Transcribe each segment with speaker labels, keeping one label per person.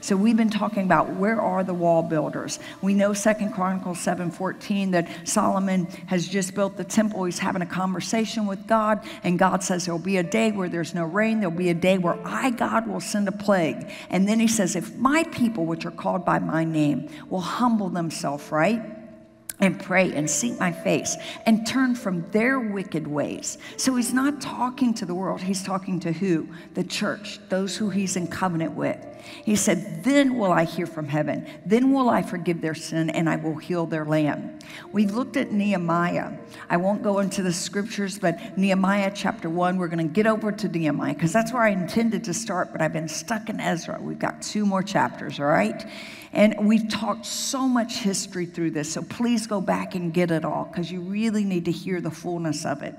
Speaker 1: So we've been talking about where are the wall builders. We know Second Chronicles 7:14 that Solomon has just built the temple. He's having a conversation with God, and God says there'll be a day where there's no rain. There'll be a day where I, God, will send a plague. And then he says, if my people, which are called by my name, will humble themselves, right? And pray and seek my face and turn from their wicked ways. So he's not talking to the world, he's talking to who? The church, those who he's in covenant with. He said, Then will I hear from heaven. Then will I forgive their sin and I will heal their land. We looked at Nehemiah. I won't go into the scriptures, but Nehemiah chapter 1, we're going to get over to Nehemiah because that's where I intended to start, but I've been stuck in Ezra. We've got two more chapters, all right? And we've talked so much history through this, so please go back and get it all because you really need to hear the fullness of it.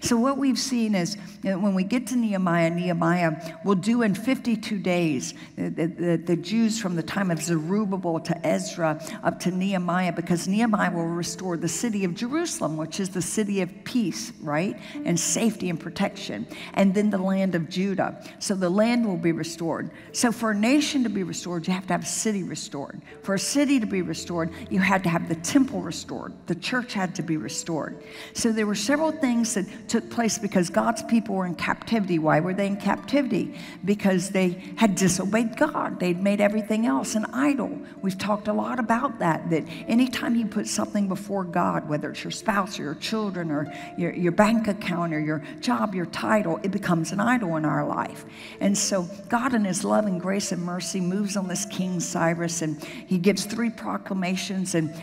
Speaker 1: So, what we've seen is when we get to Nehemiah, Nehemiah will do in 52 days the, the, the Jews from the time of Zerubbabel to Ezra up to Nehemiah, because Nehemiah will restore the city of Jerusalem, which is the city of peace, right? And safety and protection. And then the land of Judah. So, the land will be restored. So, for a nation to be restored, you have to have a city restored restored. For a city to be restored, you had to have the temple restored. The church had to be restored. So there were several things that took place because God's people were in captivity. Why were they in captivity? Because they had disobeyed God. They'd made everything else an idol. We've talked a lot about that, that anytime you put something before God, whether it's your spouse or your children or your, your bank account or your job, your title, it becomes an idol in our life. And so God in his love and grace and mercy moves on this King Cyrus and he gives three proclamations, and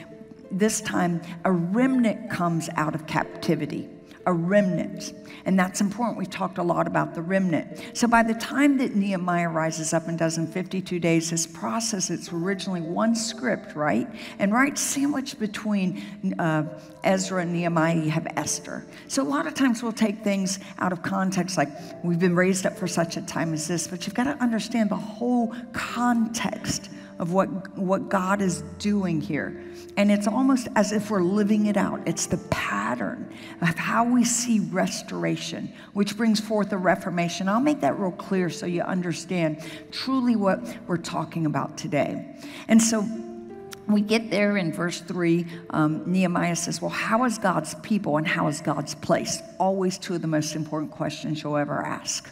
Speaker 1: this time a remnant comes out of captivity. A remnant. And that's important. We've talked a lot about the remnant. So by the time that Nehemiah rises up and does in 52 days, his process, it's originally one script, right? And right sandwiched between uh, Ezra and Nehemiah, you have Esther. So a lot of times we'll take things out of context, like we've been raised up for such a time as this, but you've got to understand the whole context of what, what God is doing here. And it's almost as if we're living it out. It's the pattern of how we see restoration, which brings forth a reformation. I'll make that real clear so you understand truly what we're talking about today. And so we get there in verse 3, um, Nehemiah says, Well, how is God's people and how is God's place? Always two of the most important questions you'll ever ask.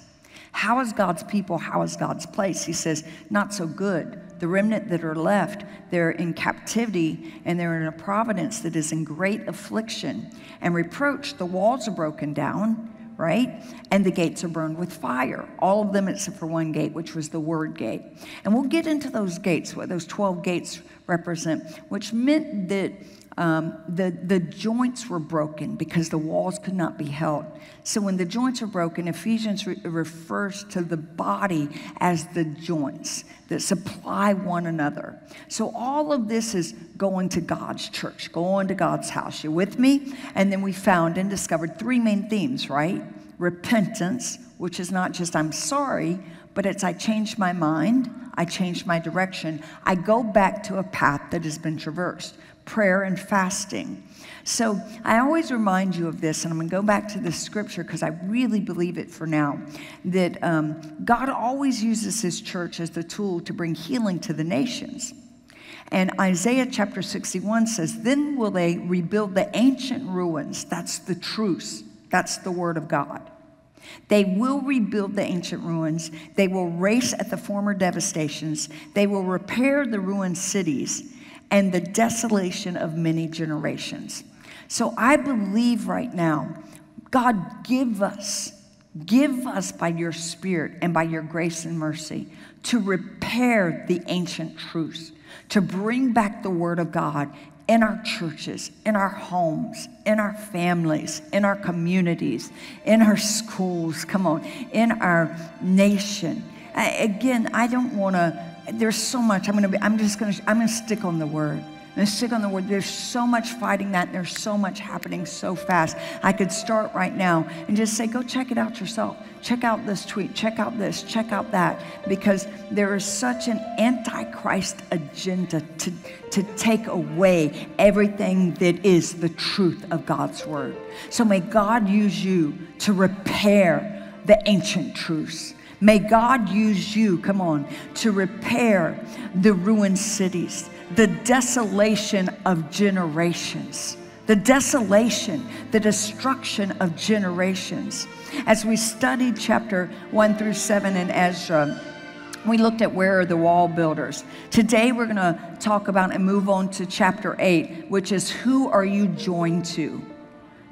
Speaker 1: How is God's people? How is God's place? He says, Not so good the remnant that are left, they're in captivity and they're in a providence that is in great affliction and reproach. The walls are broken down, right? And the gates are burned with fire. All of them except for one gate, which was the word gate. And we'll get into those gates, what those 12 gates represent, which meant that um, the, the joints were broken because the walls could not be held. So when the joints are broken, Ephesians re- refers to the body as the joints that supply one another. So all of this is going to God's church, going to God's house. You with me? And then we found and discovered three main themes, right? Repentance, which is not just I'm sorry, but it's I changed my mind, I changed my direction, I go back to a path that has been traversed prayer and fasting. So I always remind you of this, and I'm going to go back to this scripture because I really believe it for now that um, God always uses his church as the tool to bring healing to the nations. And Isaiah chapter 61 says, Then will they rebuild the ancient ruins. That's the truce, that's the word of God. They will rebuild the ancient ruins. They will race at the former devastations. They will repair the ruined cities and the desolation of many generations. So I believe right now, God, give us, give us by your Spirit and by your grace and mercy to repair the ancient truths, to bring back the Word of God in our churches, in our homes, in our families, in our communities, in our schools, come on, in our nation. I, again, I don't want to there's so much. I'm gonna be, I'm just gonna, I'm gonna stick on the word. I'm gonna stick on the word. There's so much fighting that, there's so much happening so fast. I could start right now and just say, go check it out yourself. Check out this tweet, check out this, check out that, because there is such an antichrist agenda to, to take away everything that is the truth of God's word. So may God use you to repair the ancient truths May God use you, come on, to repair the ruined cities, the desolation of generations, the desolation, the destruction of generations. As we studied chapter 1 through 7 in Ezra, we looked at where are the wall builders. Today we're going to talk about and move on to chapter 8, which is who are you joined to?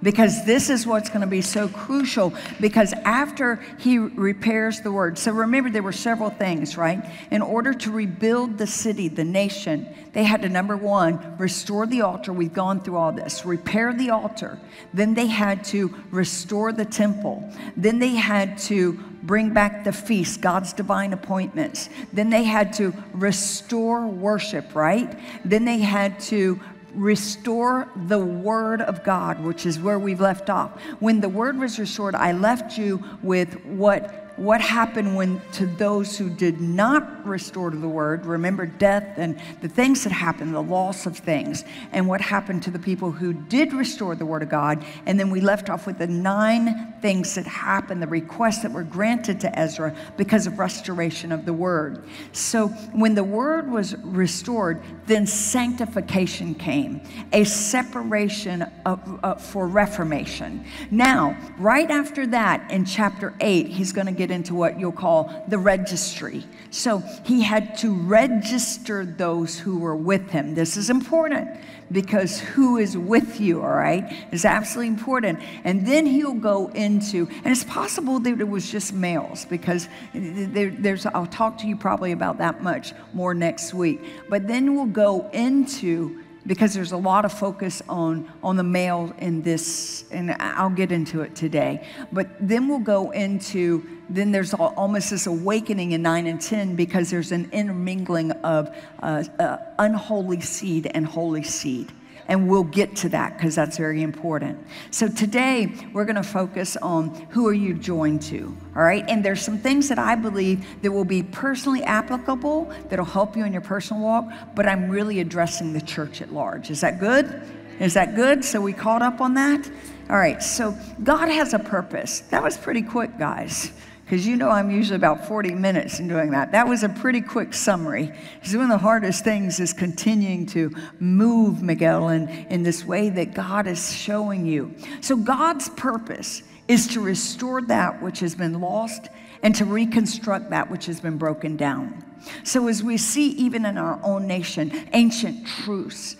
Speaker 1: Because this is what's going to be so crucial because after he repairs the word so remember there were several things right? In order to rebuild the city the nation they had to number one restore the altar. We've gone through all this. Repair the altar. Then they had to restore the temple. Then they had to bring back the feast god's divine appointments. Then they had to restore worship right? Then they had to restore the word of God, which is where we've left off. When the word was restored, I left you with what what happened when to those who did not restore to the word remember death and the things that happened the loss of things and what happened to the people who did restore the word of god. And then we left off with the nine things that happened the requests that were granted to ezra because of restoration of the word. So when the word was restored then sanctification came a separation of, uh, for reformation. Now right after that in chapter 8 he's going to get get into what you'll call the registry. So he had to register those who were with him. This is important because who is with you, all right, is absolutely important. And then he'll go into, and it's possible that it was just males because there, there's, I'll talk to you probably about that much more next week. But then we'll go into because there's a lot of focus on, on the male in this, and I'll get into it today. But then we'll go into, then there's almost this awakening in 9 and 10 because there's an intermingling of uh, uh, unholy seed and holy seed. And we'll get to that because that's very important. So today we're going to focus on who are you joined to, all right? And there's some things that I believe that will be personally applicable that'll help you in your personal walk, but I'm really addressing the church at large. Is that good? Is that good? So we caught up on that? All right. So God has a purpose. That was pretty quick, guys because you know I'm usually about 40 minutes in doing that. That was a pretty quick summary. Because one of the hardest things is continuing to move, Miguel, in, in this way that God is showing you. So, God's purpose is to restore that which has been lost and to reconstruct that which has been broken down. So, as we see even in our own nation, ancient truths,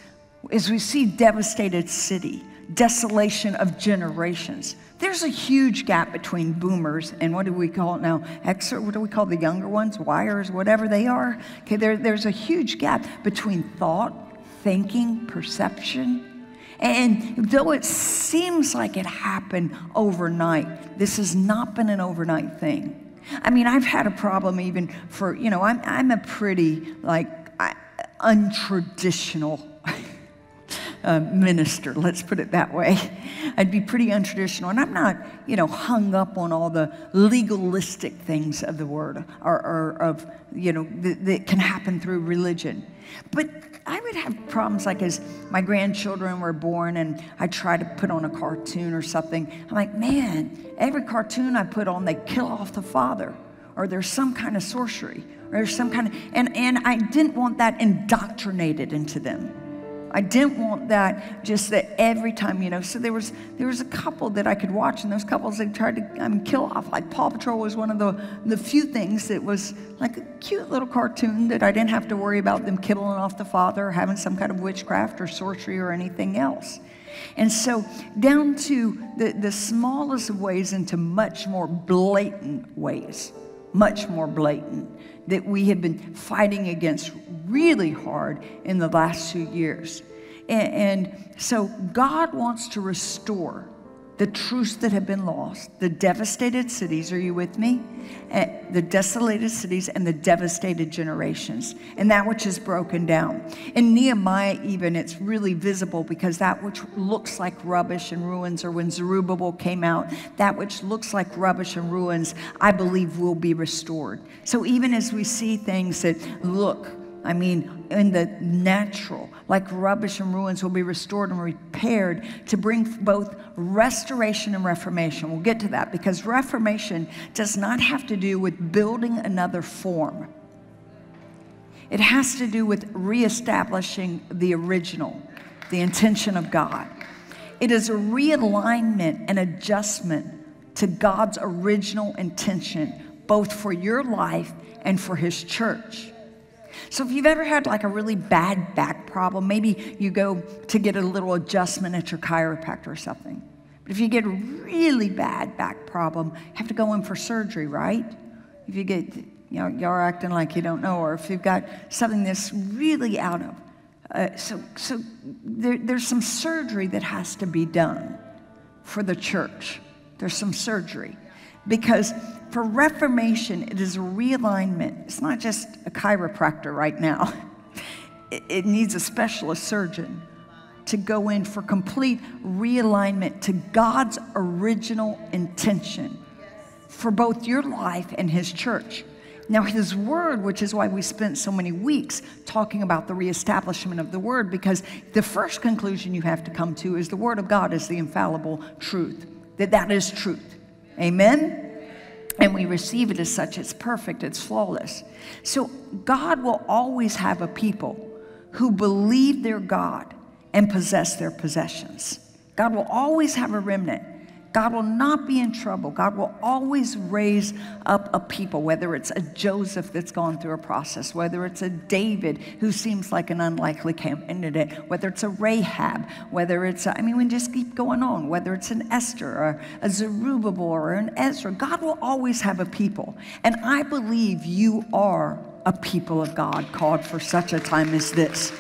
Speaker 1: as we see devastated city, desolation of generations, there's a huge gap between boomers and what do we call it now? X, what do we call the younger ones? Wires, whatever they are. Okay, there, there's a huge gap between thought, thinking, perception. And though it seems like it happened overnight, this has not been an overnight thing. I mean, I've had a problem even for, you know, I'm, I'm a pretty, like, untraditional uh, minister, let's put it that way. I'd be pretty untraditional. And I'm not, you know, hung up on all the legalistic things of the word or, or of, you know, that, that can happen through religion. But I would have problems like as my grandchildren were born and I try to put on a cartoon or something. I'm like, man, every cartoon I put on, they kill off the father or there's some kind of sorcery or there's some kind of, and, and I didn't want that indoctrinated into them. I didn't want that just that every time, you know. So there was there was a couple that I could watch, and those couples they tried to um, kill off. Like Paw Patrol was one of the the few things that was like a cute little cartoon that I didn't have to worry about them killing off the father or having some kind of witchcraft or sorcery or anything else. And so down to the, the smallest ways into much more blatant ways, much more blatant that we have been fighting against really hard in the last two years. And, and so God wants to restore the truths that have been lost, the devastated cities, are you with me? Uh, the desolated cities and the devastated generations, and that which is broken down. In Nehemiah, even, it's really visible because that which looks like rubbish and ruins, or when Zerubbabel came out, that which looks like rubbish and ruins, I believe will be restored. So even as we see things that look I mean, in the natural, like rubbish and ruins will be restored and repaired to bring both restoration and reformation. We'll get to that because reformation does not have to do with building another form. It has to do with reestablishing the original, the intention of God. It is a realignment and adjustment to God's original intention, both for your life and for His church. So if you've ever had like a really bad back problem, maybe you go to get a little adjustment at your chiropractor or something. But if you get a really bad back problem, you have to go in for surgery, right? If you get, you know, you're acting like you don't know, or if you've got something that's really out of. Uh, so so there, there's some surgery that has to be done for the church. There's some surgery. Because for Reformation, it is a realignment. It's not just a chiropractor right now, it, it needs a specialist surgeon to go in for complete realignment to God's original intention for both your life and His church. Now, His Word, which is why we spent so many weeks talking about the reestablishment of the Word, because the first conclusion you have to come to is the Word of God is the infallible truth, that that is truth. Amen? And we receive it as such. It's perfect, it's flawless. So God will always have a people who believe their God and possess their possessions. God will always have a remnant God will not be in trouble. God will always raise up a people, whether it's a Joseph that's gone through a process, whether it's a David who seems like an unlikely candidate, whether it's a Rahab, whether it's, a, I mean, we just keep going on, whether it's an Esther or a Zerubbabel or an Ezra. God will always have a people. And I believe you are a people of God called for such a time as this.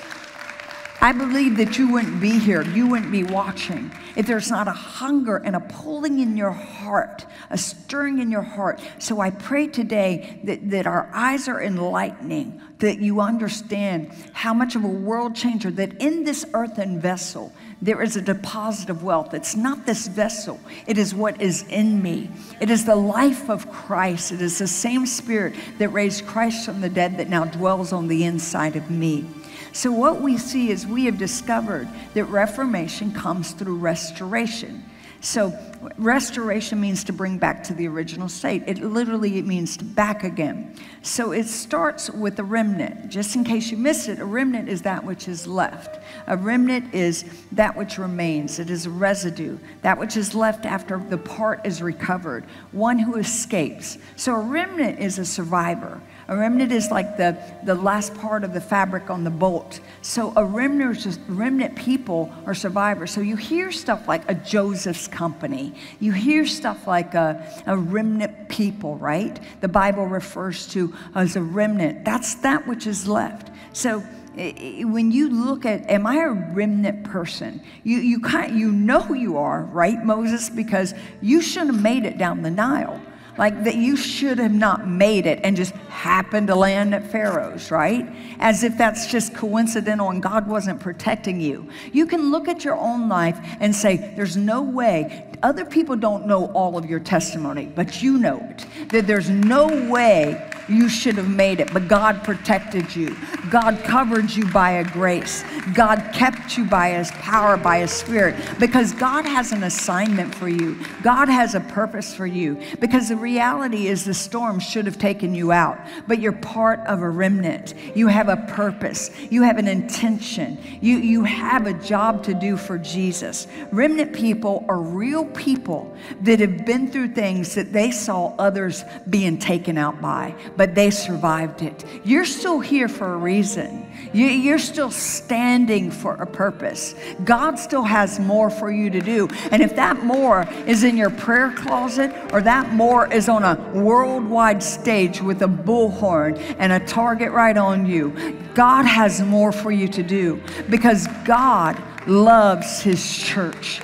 Speaker 1: I believe that you wouldn't be here, you wouldn't be watching if there's not a hunger and a pulling in your heart, a stirring in your heart. So I pray today that, that our eyes are enlightening, that you understand how much of a world changer, that in this earthen vessel, there is a deposit of wealth. It's not this vessel, it is what is in me. It is the life of Christ. It is the same spirit that raised Christ from the dead that now dwells on the inside of me. So, what we see is we have discovered that reformation comes through restoration. So, restoration means to bring back to the original state. It literally it means back again. So, it starts with a remnant. Just in case you missed it, a remnant is that which is left. A remnant is that which remains. It is a residue, that which is left after the part is recovered, one who escapes. So, a remnant is a survivor. A remnant is like the, the last part of the fabric on the bolt. So a remnant, remnant people are survivors. So you hear stuff like a Joseph's company. You hear stuff like a, a remnant people, right? The Bible refers to as a remnant. That's that which is left. So when you look at, am I a remnant person? You, you, kind, you know you are, right, Moses? Because you shouldn't have made it down the Nile. Like that you should have not made it and just happened to land at Pharaoh's, right? As if that's just coincidental and God wasn't protecting you. You can look at your own life and say, there's no way. Other people don't know all of your testimony, but you know it. That there's no way you should have made it, but God protected you. God covered you by a grace. God kept you by His power, by His Spirit, because God has an assignment for you. God has a purpose for you. Because the reality is the storm should have taken you out, but you're part of a remnant. You have a purpose, you have an intention, you, you have a job to do for Jesus. Remnant people are real people that have been through things that they saw others being taken out by but they survived it. You're still here for a reason. You're still standing for a purpose. God still has more for you to do. And if that more is in your prayer closet or that more is on a worldwide stage with a bullhorn and a target right on you, God has more for you to do because God loves His church.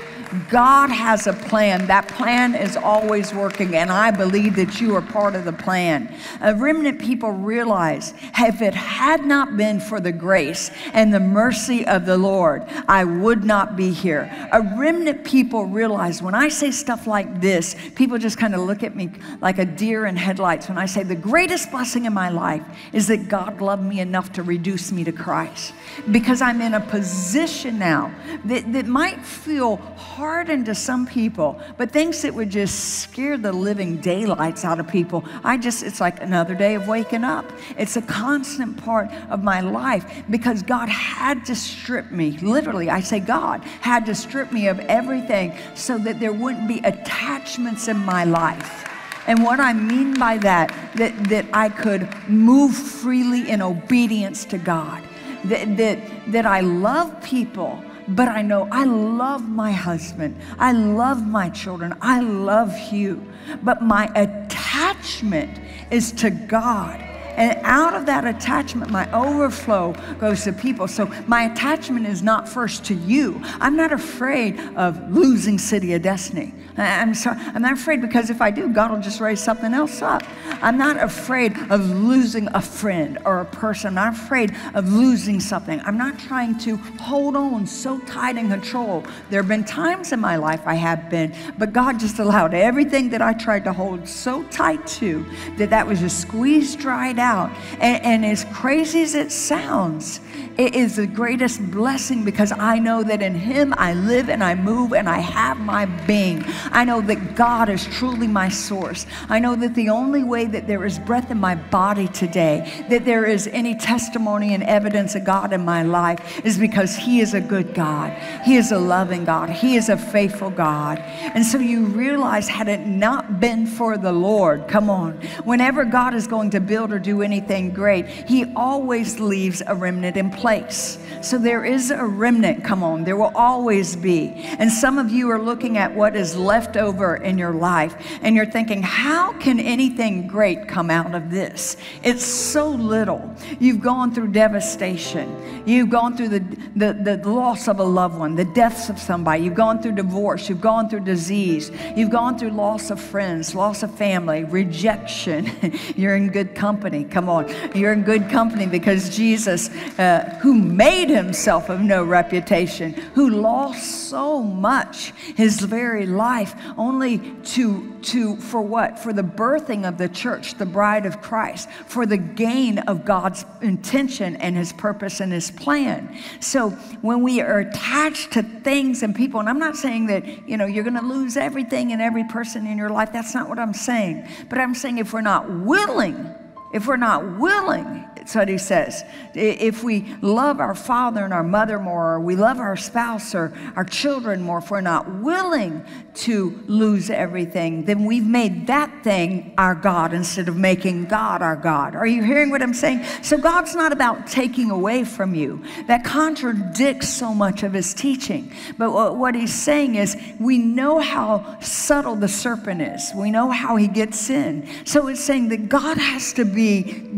Speaker 1: God has a plan. That plan is always working, and I believe that you are part of the plan. A remnant people realize if it had not been for the grace and the mercy of the Lord, I would not be here. A remnant people realize when I say stuff like this, people just kind of look at me like a deer in headlights when I say the greatest blessing in my life is that God loved me enough to reduce me to Christ. Because I'm in a position now that, that might feel hardened to some people, but things that would just scare the living daylights out of people. I just, it's like another day of waking up. It's a constant part of my life because God had to strip me, literally, I say God had to strip me of everything so that there wouldn't be attachments in my life. And what I mean by that, that, that I could move freely in obedience to God, that, that, that I love people, but I know I love my husband. I love my children. I love you. But my attachment is to God. And out of that attachment, my overflow goes to people. So my attachment is not first to you. I'm not afraid of losing City of Destiny. I'm, sorry, I'm not afraid because if I do, God will just raise something else up. I'm not afraid of losing a friend or a person. I'm not afraid of losing something. I'm not trying to hold on so tight and control. There have been times in my life I have been, but God just allowed everything that I tried to hold so tight to that that was just squeezed dried out. And, and as crazy as it sounds, it is the greatest blessing because I know that in Him I live and I move and I have my being. I know that God is truly my source. I know that the only way that there is breath in my body today, that there is any testimony and evidence of God in my life, is because He is a good God. He is a loving God. He is a faithful God. And so you realize, had it not been for the Lord, come on, whenever God is going to build or do anything great, He always leaves a remnant in place. So there is a remnant, come on, there will always be. And some of you are looking at what is left over in your life and you're thinking, how can anything great come out of this? It's so little. You've gone through devastation, you've gone through the, the, the loss of a loved one, the deaths of somebody, you've gone through divorce, you've gone through disease, you've gone through loss of friends, loss of family, rejection. you're in good company. Come on, you're in good company because Jesus, uh, who made himself of no reputation, who lost so much, his very life, only to, to for what? For the birthing of the church, the bride of Christ, for the gain of God's intention and his purpose and his plan. So when we are attached to things and people, and I'm not saying that, you know, you're going to lose everything and every person in your life. That's not what I'm saying. But I'm saying if we're not willing, if we're not willing, that's what he says. If we love our father and our mother more, or we love our spouse or our children more, if we're not willing to lose everything, then we've made that thing our God instead of making God our God. Are you hearing what I'm saying? So God's not about taking away from you. That contradicts so much of his teaching. But what he's saying is we know how subtle the serpent is. We know how he gets in. So it's saying that God has to be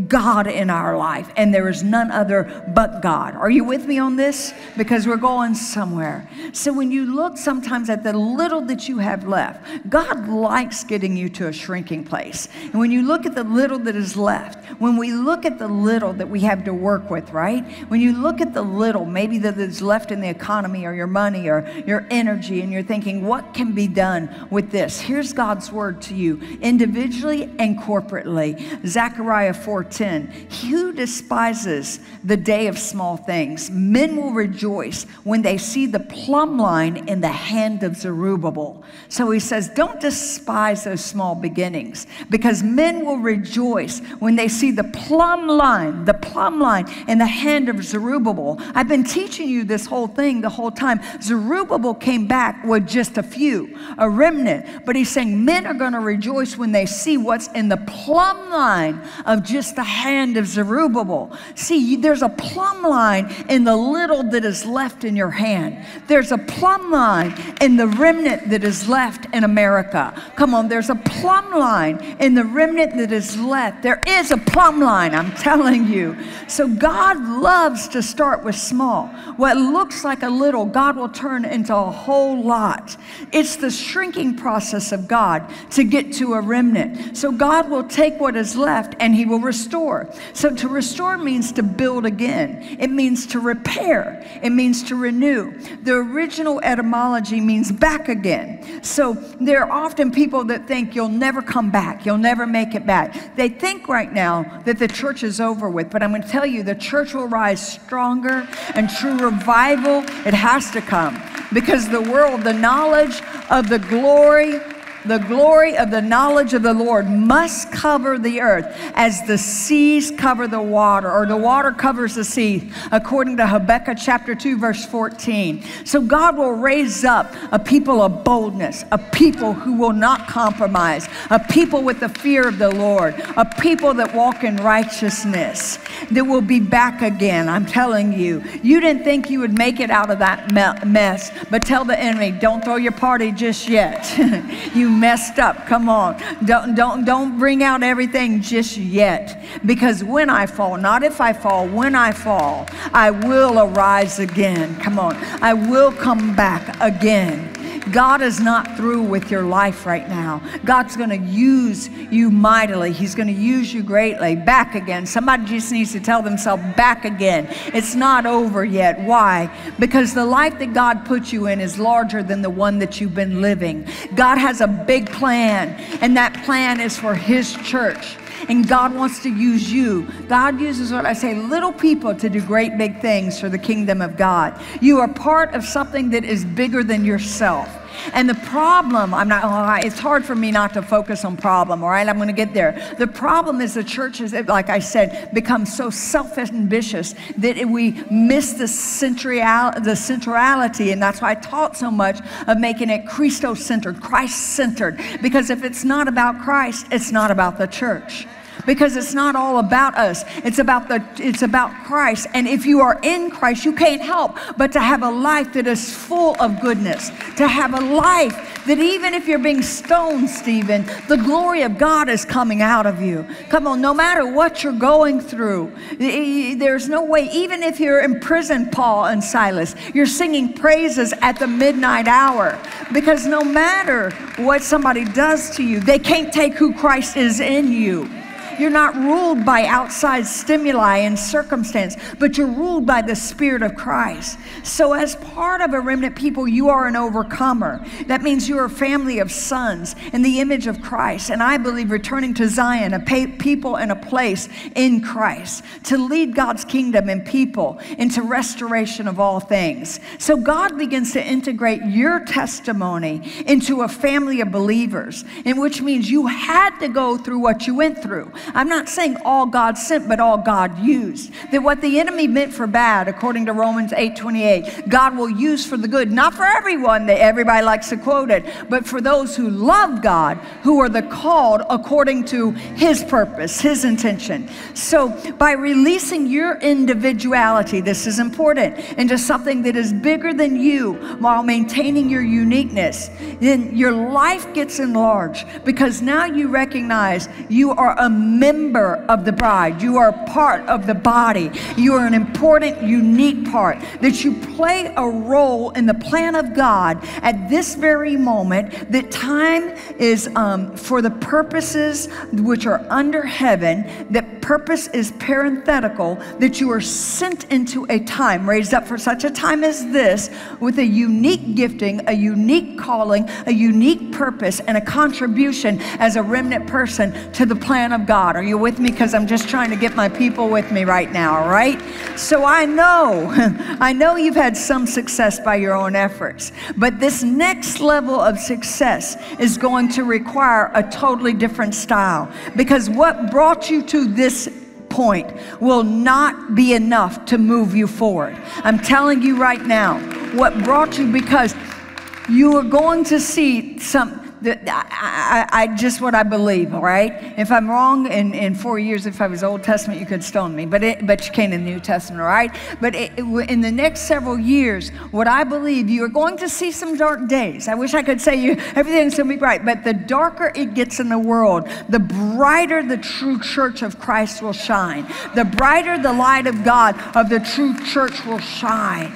Speaker 1: God in our life, and there is none other but God. Are you with me on this? Because we're going somewhere. So when you look sometimes at the little that you have left, God likes getting you to a shrinking place. And when you look at the little that is left, when we look at the little that we have to work with, right? When you look at the little, maybe that is left in the economy or your money or your energy, and you're thinking, what can be done with this? Here's God's word to you individually and corporately. Zechariah 4:10. Who despises the day of small things. Men will rejoice when they see the plumb line in the hand of Zerubbabel. So he says, Don't despise those small beginnings because men will rejoice when they see the plumb line, the plumb line in the hand of Zerubbabel. I've been teaching you this whole thing the whole time. Zerubbabel came back with just a few, a remnant, but he's saying men are going to rejoice when they see what's in the plumb line of just the hand of Zerubbabel. See, there's a plumb line in the little that is left in your hand. There's a plumb line in the remnant that is left in America. Come on, there's a plumb line in the remnant that is left. There is a plumb line, I'm telling you. So God loves to start with small. What looks like a little, God will turn into a whole lot. It's the shrinking process of God to get to a remnant. So God will take what is left and He will restore. So to restore means to build again, it means to repair, it means to renew. The original etymology means back again. So there are often people that think you'll never come back, you'll never make it back. They think right now that the church is over with, but I'm going to tell you the church will rise stronger and true revival, it has to come because the world, the knowledge of the glory the glory of the knowledge of the Lord must cover the earth as the seas cover the water, or the water covers the sea, according to Habakkuk chapter 2, verse 14. So God will raise up a people of boldness, a people who will not compromise, a people with the fear of the Lord, a people that walk in righteousness, that will be back again. I'm telling you. You didn't think you would make it out of that mess, but tell the enemy, don't throw your party just yet. you messed up. Come on. Don't, don't, don't bring out everything just yet. Because when I fall, not if I fall, when I fall, I will arise again. Come on. I will come back again. God is not through with your life right now. God's going to use you mightily. He's going to use you greatly. Back again. Somebody just needs to tell themselves, back again. It's not over yet. Why? Because the life that God put you in is larger than the one that you've been living. God has a big plan, and that plan is for His church and God wants to use you. God uses what I say, little people to do great big things for the kingdom of God. You are part of something that is bigger than yourself. And the problem, I'm not, oh, it's hard for me not to focus on problem, all right? I'm going to get there. The problem is the church has, like I said, become so self-ambitious that we miss the, central, the centrality, and that's why I taught so much of making it Christo-centered, Christ-centered, because if it's not about Christ, it's not about the church because it's not all about us. It's about the it's about Christ. And if you are in Christ, you can't help but to have a life that is full of goodness. To have a life that even if you're being stoned, Stephen, the glory of God is coming out of you. Come on, no matter what you're going through, there's no way, even if you're in prison, Paul and Silas, you're singing praises at the midnight hour. Because no matter what somebody does to you, they can't take who Christ is in you. You're not ruled by outside stimuli and circumstance, but you're ruled by the Spirit of Christ. So, as part of a remnant people, you are an overcomer. That means you're a family of sons in the image of Christ. And I believe returning to Zion, a people and a place in Christ, to lead God's kingdom and people into restoration of all things. So, God begins to integrate your testimony into a family of believers, in which means you had to go through what you went through. I'm not saying all God sent, but all God used. That what the enemy meant for bad, according to Romans 8 28, God will use for the good. Not for everyone that everybody likes to quote it, but for those who love God, who are the called according to his purpose, his intention. So by releasing your individuality, this is important, into something that is bigger than you while maintaining your uniqueness, then your life gets enlarged because now you recognize you are a member of the bride. You are part of the body. You are an important, unique part. That you play a role in the plan of God at this very moment. That time is um, for the purposes which are under heaven. That purpose is parenthetical. That you are sent into a time, raised up for such a time as this, with a unique gifting, a unique calling, a unique purpose, and a contribution as a remnant person to the plan of God. God. Are you with me? Because I'm just trying to get my people with me right now, right? So I know, I know you've had some success by your own efforts, but this next level of success is going to require a totally different style because what brought you to this point will not be enough to move you forward. I'm telling you right now, what brought you because you are going to see some I, I, I, just what I believe, all right? If I'm wrong in, in four years, if I was Old Testament, you could stone me, but, it, but you can't in the New Testament, all right? But it, in the next several years, what I believe, you are going to see some dark days. I wish I could say you everything's going to be bright, but the darker it gets in the world, the brighter the true church of Christ will shine. The brighter the light of God of the true church will shine.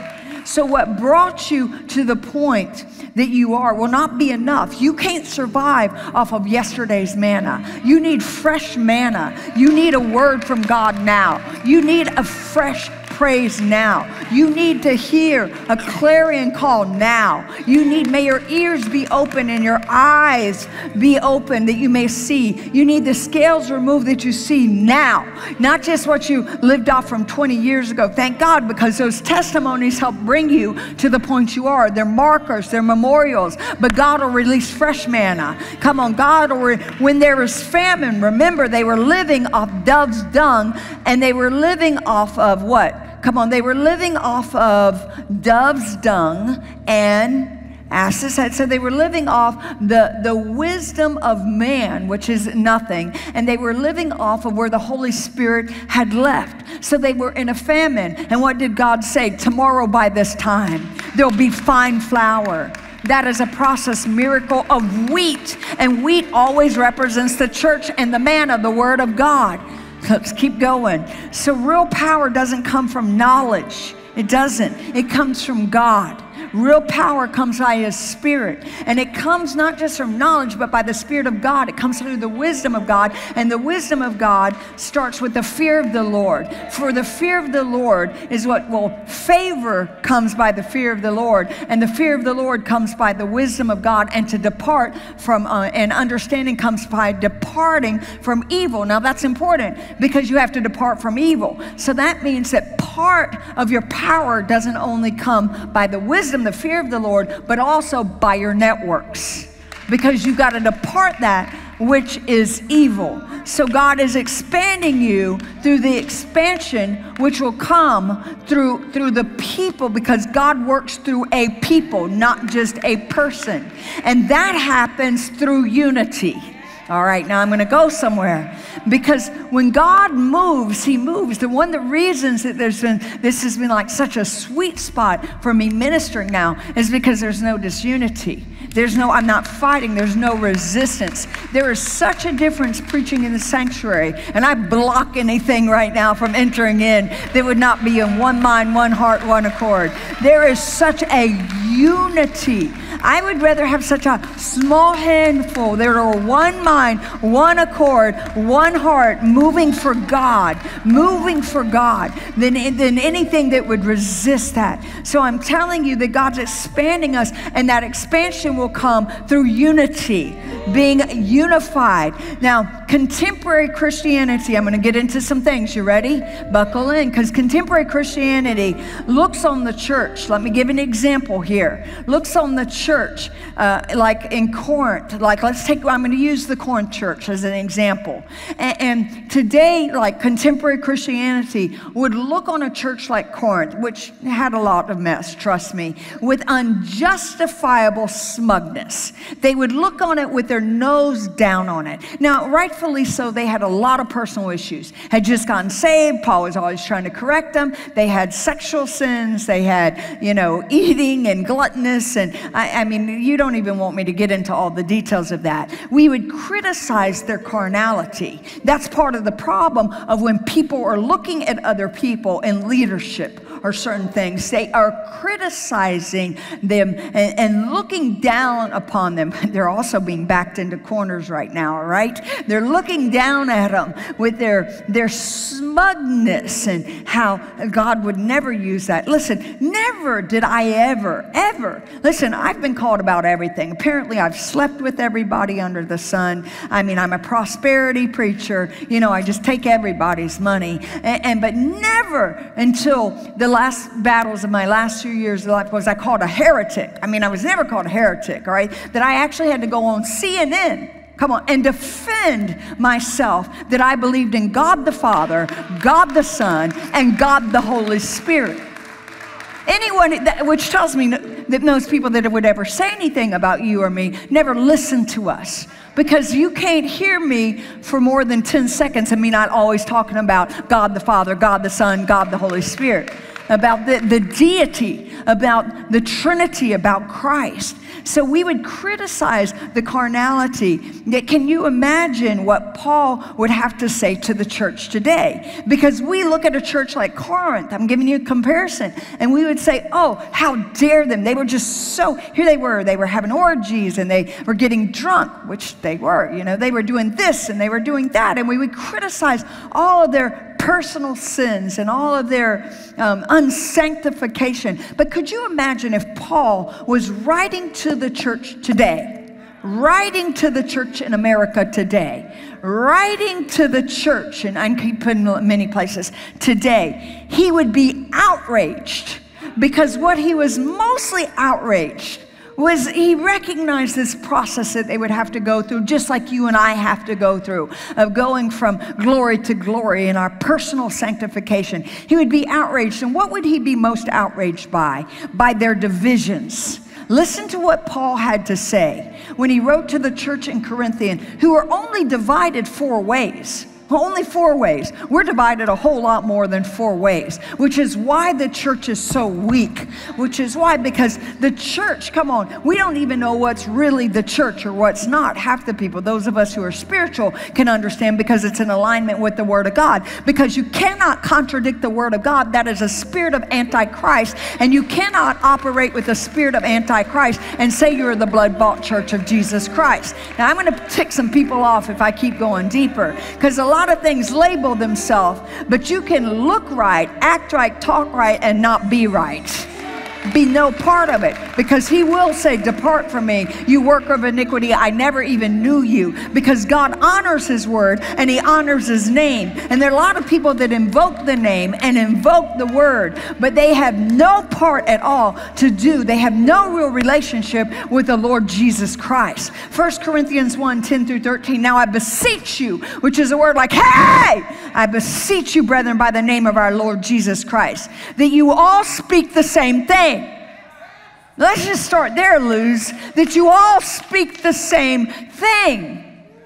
Speaker 1: So, what brought you to the point that you are will not be enough. You can't survive off of yesterday's manna. You need fresh manna. You need a word from God now. You need a fresh praise now. You need to hear a clarion call now. You need, may your ears be open and your eyes be open that you may see. You need the scales removed that you see now, not just what you lived off from 20 years ago. Thank God, because those testimonies help bring you to the point you are. They're markers, they're memorials, but God will release fresh manna. Come on, God, or when there was famine, remember they were living off dove's dung and they were living off of what? Come on, they were living off of dove's dung and ass's head. So they were living off the, the wisdom of man, which is nothing, and they were living off of where the Holy Spirit had left. So they were in a famine. And what did God say? Tomorrow by this time, there'll be fine flour. That is a process miracle of wheat. And wheat always represents the church and the man of the Word of God. Let's keep going. So, real power doesn't come from knowledge, it doesn't. It comes from God. Real power comes by His Spirit. And it comes not just from knowledge, but by the Spirit of God. It comes through the wisdom of God. And the wisdom of God starts with the fear of the Lord. For the fear of the Lord is what will favor comes by the fear of the Lord. And the fear of the Lord comes by the wisdom of God. And to depart from, uh, and understanding comes by departing from evil. Now that's important because you have to depart from evil. So that means that part of your power doesn't only come by the wisdom the fear of the Lord, but also by your networks. Because you've got to depart that which is evil. So God is expanding you through the expansion which will come through through the people because God works through a people, not just a person. And that happens through unity. All right, now I'm going to go somewhere because when God moves, He moves. The one of the reasons that there's been this has been like such a sweet spot for me ministering now is because there's no disunity. There's no, I'm not fighting, there's no resistance. There is such a difference preaching in the sanctuary, and I block anything right now from entering in that would not be in one mind, one heart, one accord. There is such a unity I would rather have such a small handful that are one mind, one accord, one heart, moving for God, moving for God, than, than anything that would resist that. So I'm telling you that God's expanding us, and that expansion will come through unity, being unified. Now, contemporary Christianity, I'm going to get into some things. You ready? Buckle in, because contemporary Christianity looks on the church. Let me give an example here. Looks on the church church, uh, like in Corinth, like let's take, I'm going to use the Corinth church as an example. And, and today, like contemporary Christianity would look on a church like Corinth, which had a lot of mess, trust me, with unjustifiable smugness. They would look on it with their nose down on it. Now, rightfully so, they had a lot of personal issues. Had just gotten saved. Paul was always trying to correct them. They had sexual sins. They had, you know, eating and gluttonous. And I, I mean, you don't even want me to get into all the details of that. We would criticize their carnality. That's part of the problem of when people are looking at other people in leadership or certain things. They are criticizing them and, and looking down upon them. They're also being backed into corners right now, right? They're looking down at them with their, their smugness and how God would never use that. Listen, never did I ever, ever, listen, I've been called about everything. Apparently, I've slept with everybody under the sun. I mean, I'm a prosperity preacher. You know, I just take everybody's money. And, and but never until the last battles of my last few years of life was I called a heretic. I mean, I was never called a heretic, all right? That I actually had to go on CNN come on, and defend myself that I believed in God the Father, God the Son, and God the Holy Spirit. Anyone, that, which tells me that most people that would ever say anything about you or me never listen to us because you can't hear me for more than 10 seconds and me not always talking about God the Father, God the Son, God the Holy Spirit, about the, the deity, about the Trinity, about Christ. So we would criticize the carnality. Can you imagine what Paul would have to say to the church today? Because we look at a church like Corinth, I'm giving you a comparison, and we would say, oh, how dare them. They were just so, here they were, they were having orgies and they were getting drunk, which they were, you know, they were doing this and they were doing that, and we would criticize all of their personal sins and all of their um, unsanctification. But could you imagine if Paul was writing to the church today? writing to the church in America today, writing to the church, and I keep putting many places today, he would be outraged because what he was mostly outraged was he recognized this process that they would have to go through, just like you and I have to go through, of going from glory to glory in our personal sanctification. He would be outraged. And what would he be most outraged by? By their divisions. Listen to what Paul had to say when he wrote to the church in Corinthian, who were only divided four ways. Only four ways. We're divided a whole lot more than four ways, which is why the church is so weak. Which is why, because the church, come on, we don't even know what's really the church or what's not. Half the people, those of us who are spiritual, can understand because it's in alignment with the Word of God. Because you cannot contradict the Word of God. That is a spirit of Antichrist. And you cannot operate with the spirit of Antichrist and say you're the blood bought church of Jesus Christ. Now, I'm going to tick some people off if I keep going deeper because a lot of things label themselves, but you can look right, act right, talk right, and not be right be no part of it because he will say, Depart from me, you worker of iniquity. I never even knew you because God honors his word and he honors his name. And there are a lot of people that invoke the name and invoke the word, but they have no part at all to do. They have no real relationship with the Lord Jesus Christ. 1 Corinthians 1 10 through 13. Now I beseech you, which is a word like, Hey, I beseech you, brethren, by the name of our Lord Jesus Christ, that you all speak the same thing Let's just start there, Luz, that you all speak the same thing.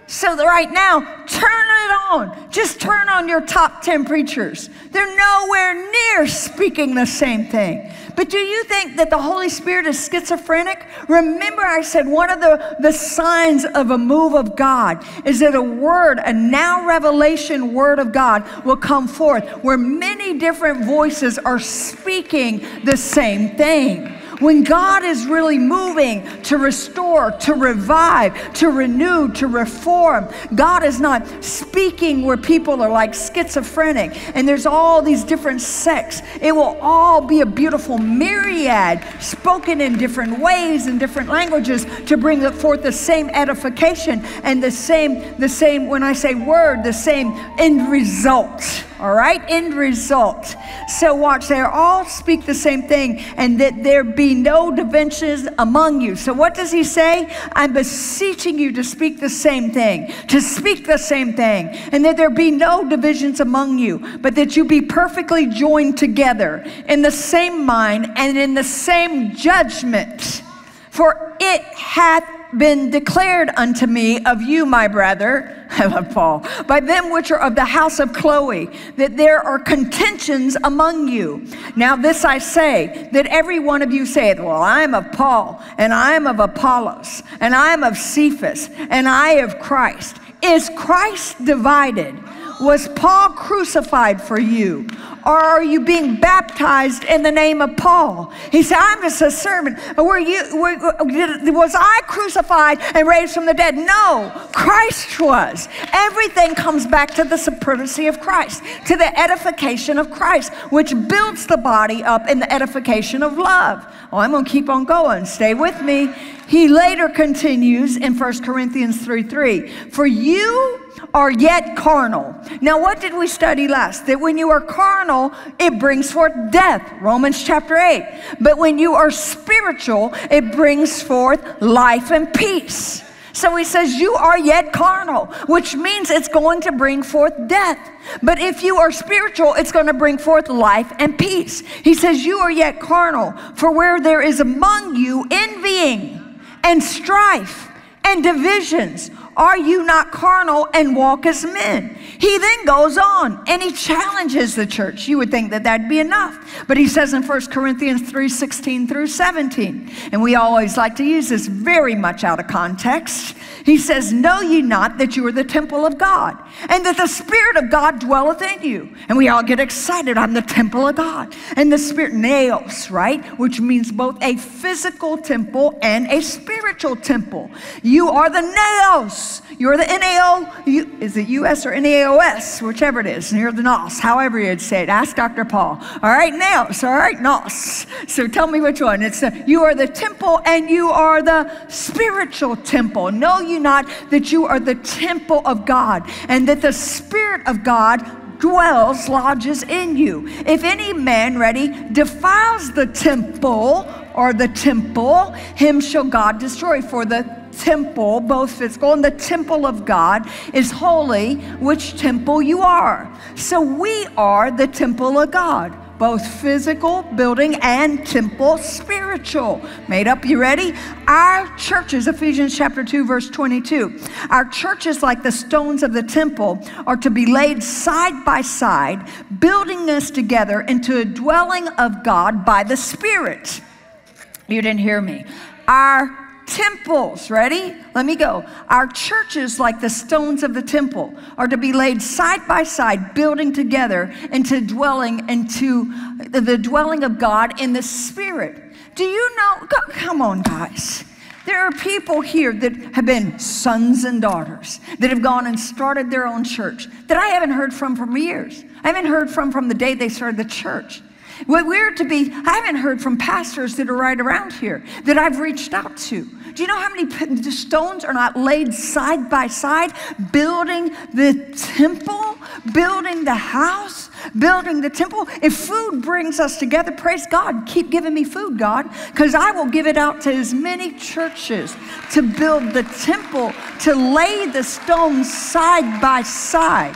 Speaker 1: So right now, turn it on. Just turn on your top 10 preachers. They're nowhere near speaking the same thing. But do you think that the Holy Spirit is schizophrenic? Remember, I said one of the, the signs of a move of God is that a word, a now revelation word of God, will come forth where many different voices are speaking the same thing. When God is really moving to restore, to revive, to renew, to reform, God is not speaking where people are like schizophrenic and there's all these different sects. It will all be a beautiful myriad spoken in different ways and different languages to bring forth the same edification and the same, the same, when I say word, the same end result all right? End result. So watch, they all speak the same thing, and that there be no divisions among you. So what does he say? I'm beseeching you to speak the same thing, to speak the same thing, and that there be no divisions among you, but that you be perfectly joined together in the same mind and in the same judgment. For it hath been declared unto me of you, my brother, I love Paul, by them which are of the house of Chloe, that there are contentions among you. Now, this I say, that every one of you saith, Well, I am of Paul, and I am of Apollos, and I am of Cephas, and I of Christ. Is Christ divided? Was Paul crucified for you? Or are you being baptized in the name of Paul? He said, I'm just a servant. Were you, were, was I crucified and raised from the dead? No, Christ was. Everything comes back to the supremacy of Christ, to the edification of Christ, which builds the body up in the edification of love. Oh, I'm going to keep on going. Stay with me. He later continues in 1 Corinthians 3 3. For you are yet carnal. Now, what did we study last? That when you are carnal, it brings forth death. Romans chapter 8. But when you are spiritual, it brings forth life and peace. So he says, You are yet carnal, which means it's going to bring forth death. But if you are spiritual, it's going to bring forth life and peace. He says, You are yet carnal, for where there is among you envying and strife and divisions, are you not carnal and walk as men? He then goes on and he challenges the church. You would think that that'd be enough. But he says in 1 Corinthians 3 16 through 17, and we always like to use this very much out of context. He says, Know ye not that you are the temple of God, and that the Spirit of God dwelleth in you? And we all get excited. I'm the temple of God. And the Spirit naos, right? Which means both a physical temple and a spiritual temple. You are the naos. You're the NAO, is it US or NAOS, whichever it is. And you're the NOS, however you'd say it. Ask Dr. Paul. All right, NAOS, all right, NOS. So tell me which one. It's the, you are the temple and you are the spiritual temple. Know you not that you are the temple of God and that the Spirit of God dwells, lodges in you. If any man, ready, defiles the temple or the temple, him shall God destroy. For the temple, both physical and the temple of God, is holy, which temple you are. So we are the temple of God both physical building and temple spiritual. Made up, you ready? Our churches, Ephesians chapter 2, verse 22, our churches, like the stones of the temple, are to be laid side by side, building us together into a dwelling of God by the Spirit. You didn't hear me. Our temples, ready? Let me go. Our churches, like the stones of the temple, are to be laid side by side, building together into dwelling, into the dwelling of God in the Spirit. Do you know? Come on, guys. There are people here that have been sons and daughters that have gone and started their own church that I haven't heard from for years. I haven't heard from from the day they started the church. We're to be, I haven't heard from pastors that are right around here that I've reached out to. Do you know how many stones are not laid side by side, building the temple, building the house, building the temple? If food brings us together, praise God, keep giving me food, God, because I will give it out to as many churches to build the temple, to lay the stones side by side.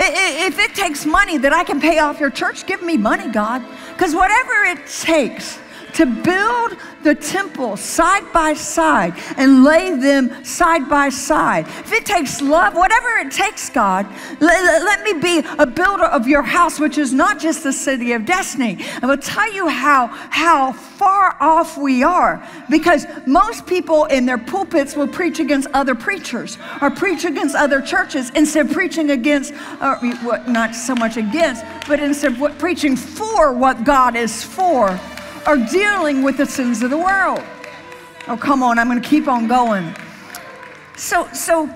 Speaker 1: If it takes money that I can pay off your church, give me money, God. Because whatever it takes to build the temple side by side and lay them side by side. If it takes love, whatever it takes, God, let, let, me be a builder of your house, which is not just the city of destiny. I will tell you how, how far off we are because most people in their pulpits will preach against other preachers or preach against other churches instead of preaching against, uh, or not so much against, but instead of preaching for what God is for are dealing with the sins of the world. Oh, come on, I'm going to keep on going. So, so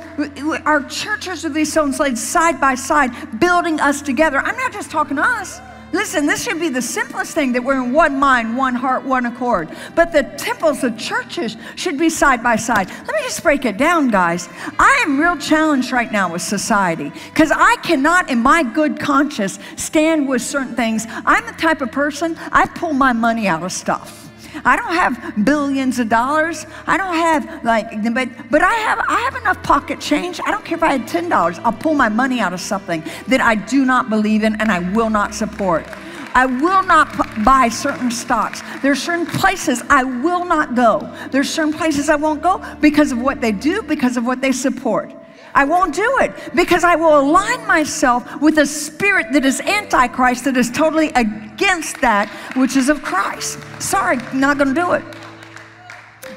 Speaker 1: our churches are these stones laid side by side, building us together. I'm not just talking to us. Listen, this should be the simplest thing that we're in one mind, one heart, one accord. But the temples, the churches should be side by side. Let me just break it down, guys. I am real challenged right now with society because I cannot, in my good conscience, stand with certain things. I'm the type of person, I pull my money out of stuff. I don't have billions of dollars. I don't have like, but, but I have I have enough pocket change. I don't care if I had ten dollars. I'll pull my money out of something that I do not believe in and I will not support. I will not buy certain stocks. There are certain places I will not go. There are certain places I won't go because of what they do, because of what they support. I won't do it because I will align myself with a spirit that is antichrist, that is totally against that which is of Christ. Sorry, not going to do it.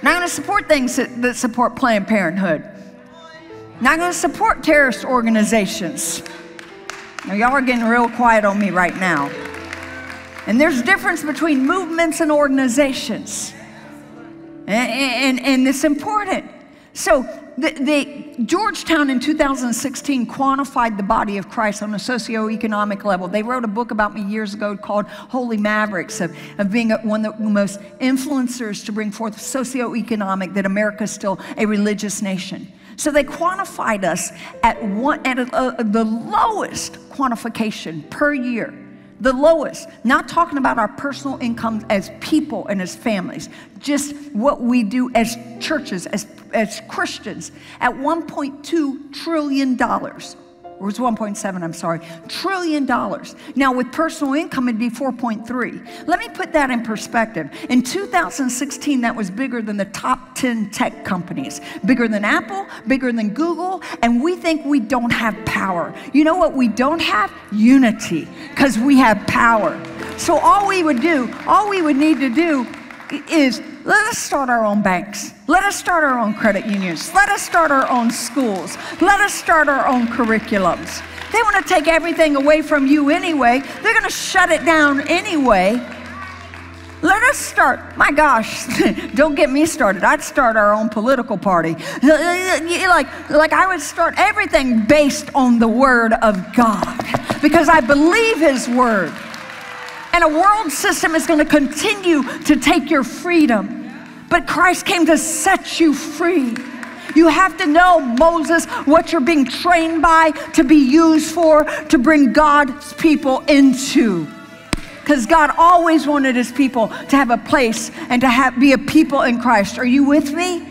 Speaker 1: Not going to support things that, that support Planned Parenthood. Not going to support terrorist organizations. Now, y'all are getting real quiet on me right now. And there's a difference between movements and organizations. And, and, and it's important. So the, the, Georgetown in 2016 quantified the body of Christ on a socioeconomic level. They wrote a book about me years ago called Holy Mavericks of, of being one of the most influencers to bring forth socioeconomic, that America is still a religious nation. So they quantified us at, one, at a, a, the lowest quantification per year the lowest, not talking about our personal incomes as people and as families, just what we do as churches, as, as Christians at $1.2 trillion it was 1.7, I'm sorry, trillion dollars. Now, with personal income, it'd be 4.3. Let me put that in perspective. In 2016, that was bigger than the top 10 tech companies, bigger than Apple, bigger than Google, and we think we don't have power. You know what we don't have? Unity, because we have power. So, all we would do, all we would need to do is let us start our own banks. Let us start our own credit unions. Let us start our own schools. Let us start our own curriculums. They want to take everything away from you anyway. They're going to shut it down anyway. Let us start. My gosh, don't get me started. I'd start our own political party. Like, like I would start everything based on the word of God because I believe his word. And a world system is going to continue to take your freedom. But Christ came to set you free. You have to know, Moses, what you're being trained by to be used for to bring God's people into. Because God always wanted his people to have a place and to have, be a people in Christ. Are you with me?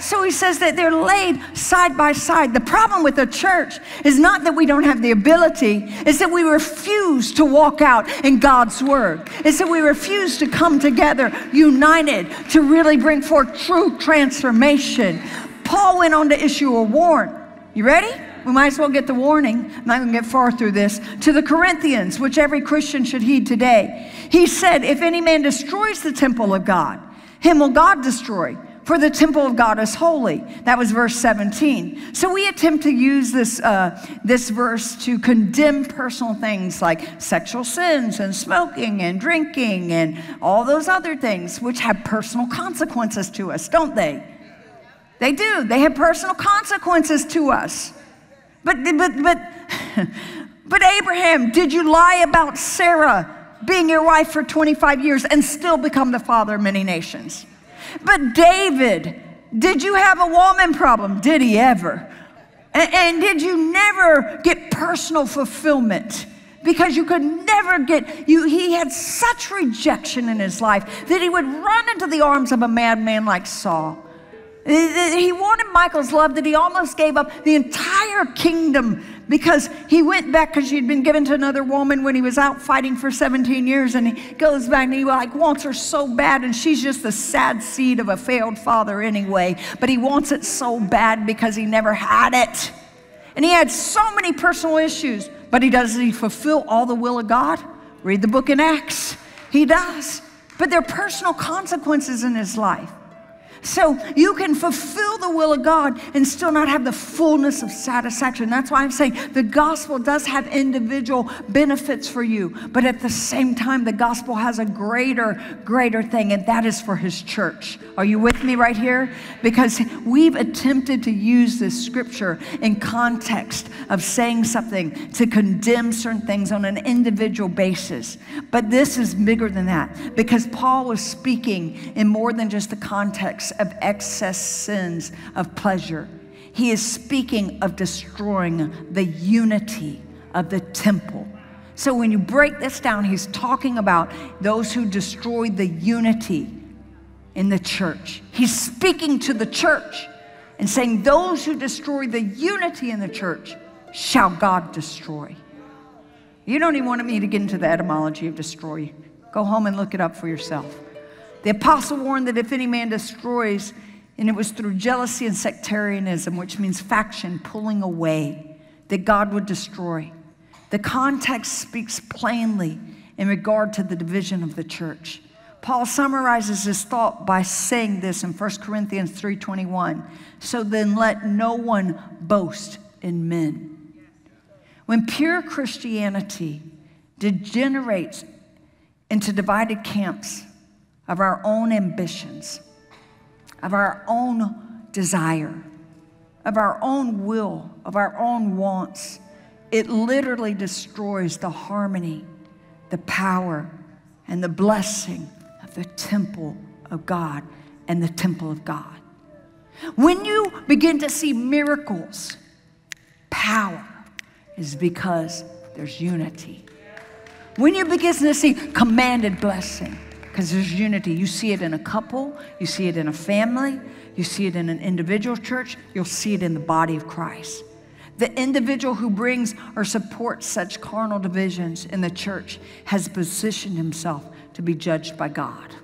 Speaker 1: So he says that they're laid side by side. The problem with the church is not that we don't have the ability, it's that we refuse to walk out in God's word. It's that we refuse to come together united to really bring forth true transformation. Paul went on to issue a warning. You ready? We might as well get the warning. I'm not going to get far through this. To the Corinthians, which every Christian should heed today. He said, If any man destroys the temple of God, him will God destroy for the temple of God is holy. That was verse 17. So we attempt to use this, uh, this verse to condemn personal things like sexual sins and smoking and drinking and all those other things, which have personal consequences to us, don't they? They do. They have personal consequences to us. But, but, but, but Abraham, did you lie about Sarah being your wife for 25 years and still become the father of many nations? But David, did you have a woman problem? Did he ever? And, and did you never get personal fulfillment? Because you could never get, you, he had such rejection in his life that he would run into the arms of a madman like Saul. He wanted Michal's love that he almost gave up the entire kingdom because he went back because she'd been given to another woman when he was out fighting for 17 years and he goes back and he like wants her so bad and she's just the sad seed of a failed father anyway. But he wants it so bad because he never had it. And he had so many personal issues but he does he fulfill all the will of god? Read the book in acts. He does. But there are personal consequences in his life so you can fulfill the will of God and still not have the fullness of satisfaction. That's why I'm saying the gospel does have individual benefits for you, but at the same time, the gospel has a greater, greater thing, and that is for his church. Are you with me right here? Because we've attempted to use this scripture in context of saying something to condemn certain things on an individual basis. But this is bigger than that because Paul was speaking in more than just the context of excess sins of pleasure. He is speaking of destroying the unity of the temple. So when you break this down, he's talking about those who destroy the unity in the church. He's speaking to the church and saying, Those who destroy the unity in the church shall God destroy. You don't even want me to get into the etymology of destroy. Go home and look it up for yourself. The apostle warned that if any man destroys, and it was through jealousy and sectarianism, which means faction, pulling away, that God would destroy. The context speaks plainly in regard to the division of the church. Paul summarizes his thought by saying this in 1 Corinthians 3:21. So then let no one boast in men. When pure Christianity degenerates into divided camps, of our own ambitions, of our own desire, of our own will, of our own wants. It literally destroys the harmony, the power, and the blessing of the temple of God and the temple of God. When you begin to see miracles, power is because there's unity. When you begin to see commanded blessing, because there's unity. You see it in a couple, you see it in a family, You see it in an individual church, you'll see it in the body of Christ. The individual who brings or supports such carnal divisions in the church has positioned himself to be judged by God.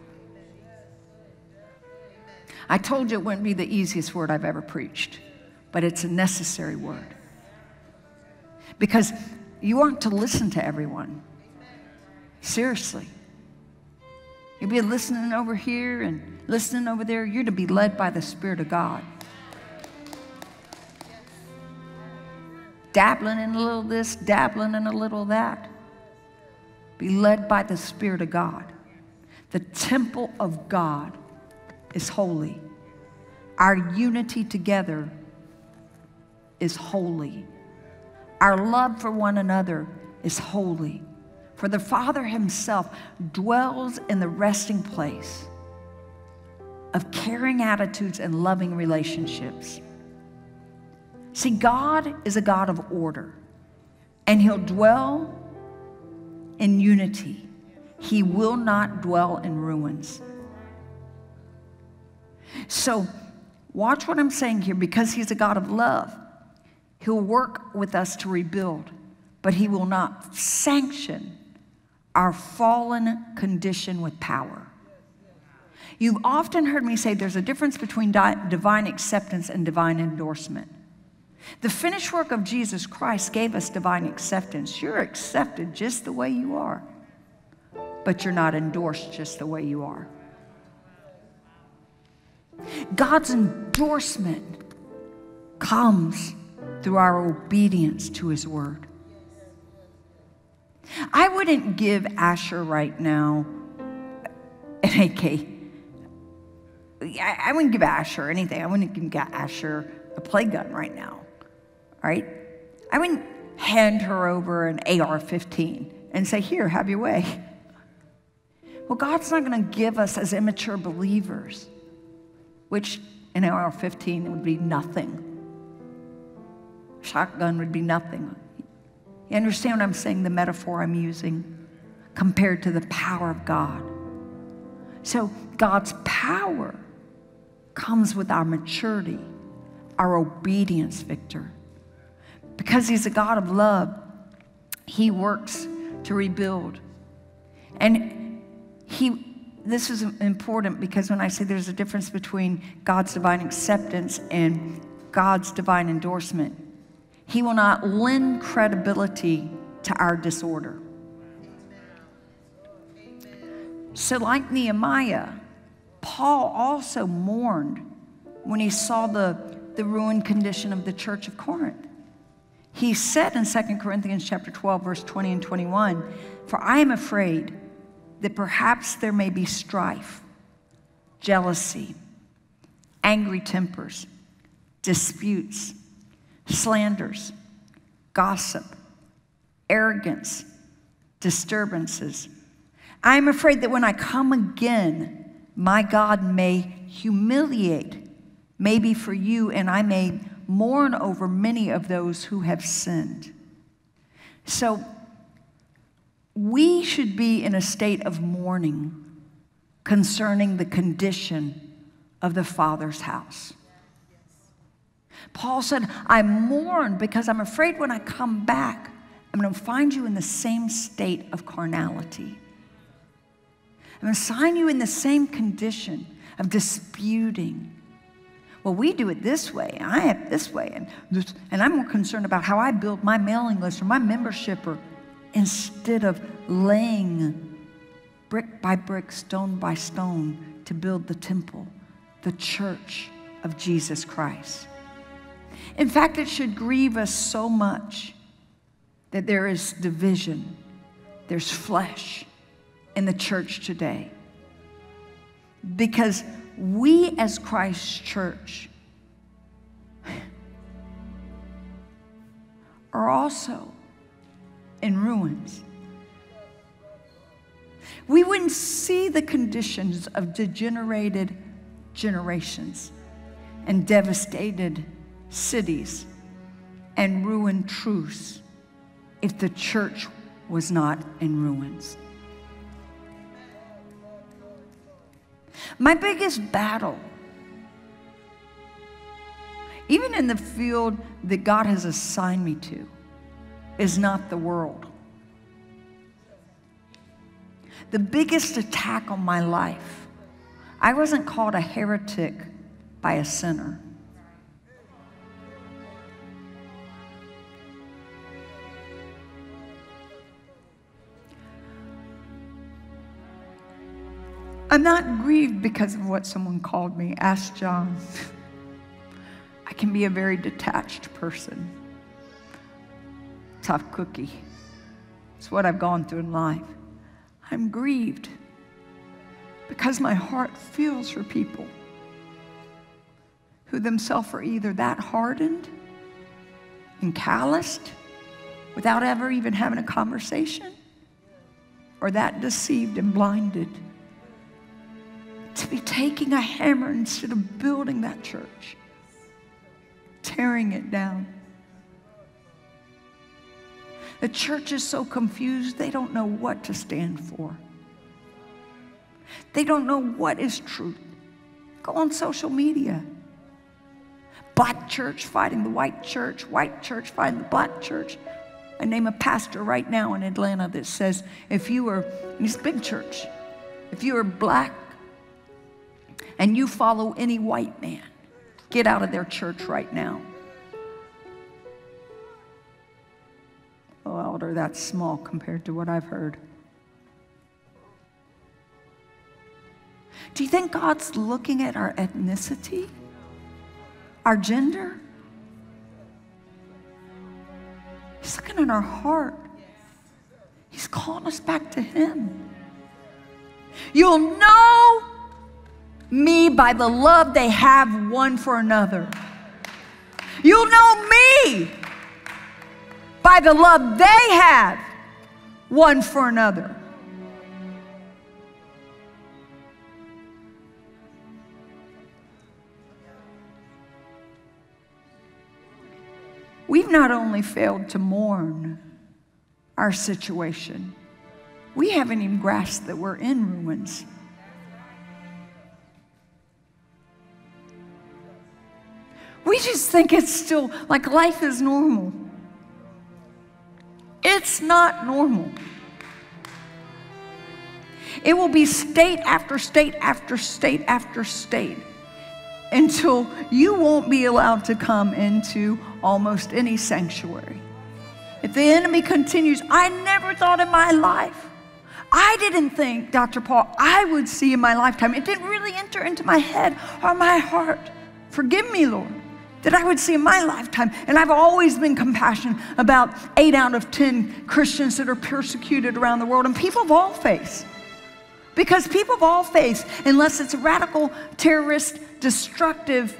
Speaker 1: I told you it wouldn't be the easiest word I've ever preached, but it's a necessary word. Because you aren't to listen to everyone. Seriously. You'll be listening over here and listening over there. You're to be led by the Spirit of God. Dabbling in a little this, dabbling in a little that. Be led by the Spirit of God. The temple of God is holy. Our unity together is holy. Our love for one another is holy. For the Father Himself dwells in the resting place of caring attitudes and loving relationships. See, God is a God of order, and He'll dwell in unity. He will not dwell in ruins. So, watch what I'm saying here because He's a God of love. He'll work with us to rebuild, but He will not sanction our fallen condition with power. You've often heard me say there's a difference between di- divine acceptance and divine endorsement. The finished work of Jesus Christ gave us divine acceptance. You're accepted just the way you are, but you're not endorsed just the way you are. God's endorsement comes through our obedience to his word. I wouldn't give Asher right now an AK. I wouldn't give Asher anything. I wouldn't give Asher a play gun right now. right? I wouldn't hand her over an AR 15 and say, Here, have your way. Well, God's not going to give us as immature believers, which an AR 15 would be nothing. Shotgun would be nothing. You understand what I'm saying, the metaphor I'm using, compared to the power of God. So, God's power comes with our maturity, our obedience, Victor. Because He's a God of love, He works to rebuild. And He this is important because when I say there's a difference between God's divine acceptance and God's divine endorsement, he will not lend credibility to our disorder. So, like Nehemiah, Paul also mourned when he saw the, the ruined condition of the church of Corinth. He said in 2 Corinthians chapter 12, verse 20 and 21, For I am afraid that perhaps there may be strife, jealousy, angry tempers, disputes slanders, gossip, arrogance, disturbances. I am afraid that when I come again, my God may humiliate, maybe for you, and I may mourn over many of those who have sinned. So, we should be in a state of mourning concerning the condition of the Father's house. Paul said, I mourn because I'm afraid when I come back, I'm going to find you in the same state of carnality. I'm going to find you in the same condition of disputing. Well, we do it this way, and I have this way, and, this, and I'm more concerned about how I build my mailing list or my membership, or instead of laying brick by brick, stone by stone to build the temple, the church of Jesus Christ. In fact, it should grieve us so much that there is division, there's flesh in the church today. Because we, as Christ's church, are also in ruins. We wouldn't see the conditions of degenerated generations and devastated cities and ruin truths if the church was not in ruins. My biggest battle even in the field that God has assigned me to, is not the world. The biggest attack on my life, I wasn't called a heretic by a sinner. I'm not grieved because of what someone called me. Ask John. I can be a very detached person. Tough cookie. It's what I've gone through in life. I'm grieved because my heart feels for people who themselves are either that hardened and calloused without ever even having a conversation or that deceived and blinded to be taking a hammer instead of building that church, tearing it down. The church is so confused, they don't know what to stand for. They don't know what is truth. Go on social media. Black church fighting the white church, white church fighting the black church. I name a pastor right now in Atlanta that says if you were, in big church, if you were black and you follow any white man, get out of their church right now. Oh, Elder, that's small compared to what I've heard. Do you think God's looking at our ethnicity, our gender? He's looking at our heart. He's calling us back to Him. You'll know me by the love they have one for another. You'll know me by the love they have one for another. We've not only failed to mourn our situation, we haven't even grasped that we're in ruins. We just think it's still like life is normal. It's not normal. It will be state after state after state after state until you won't be allowed to come into almost any sanctuary. If the enemy continues, I never thought in my life, I didn't think, Dr. Paul, I would see in my lifetime. It didn't really enter into my head or my heart. Forgive me, Lord that I would see in my lifetime. And I've always been compassionate about eight out of 10 Christians that are persecuted around the world and people of all faiths. Because people of all faiths, unless it's a radical, terrorist, destructive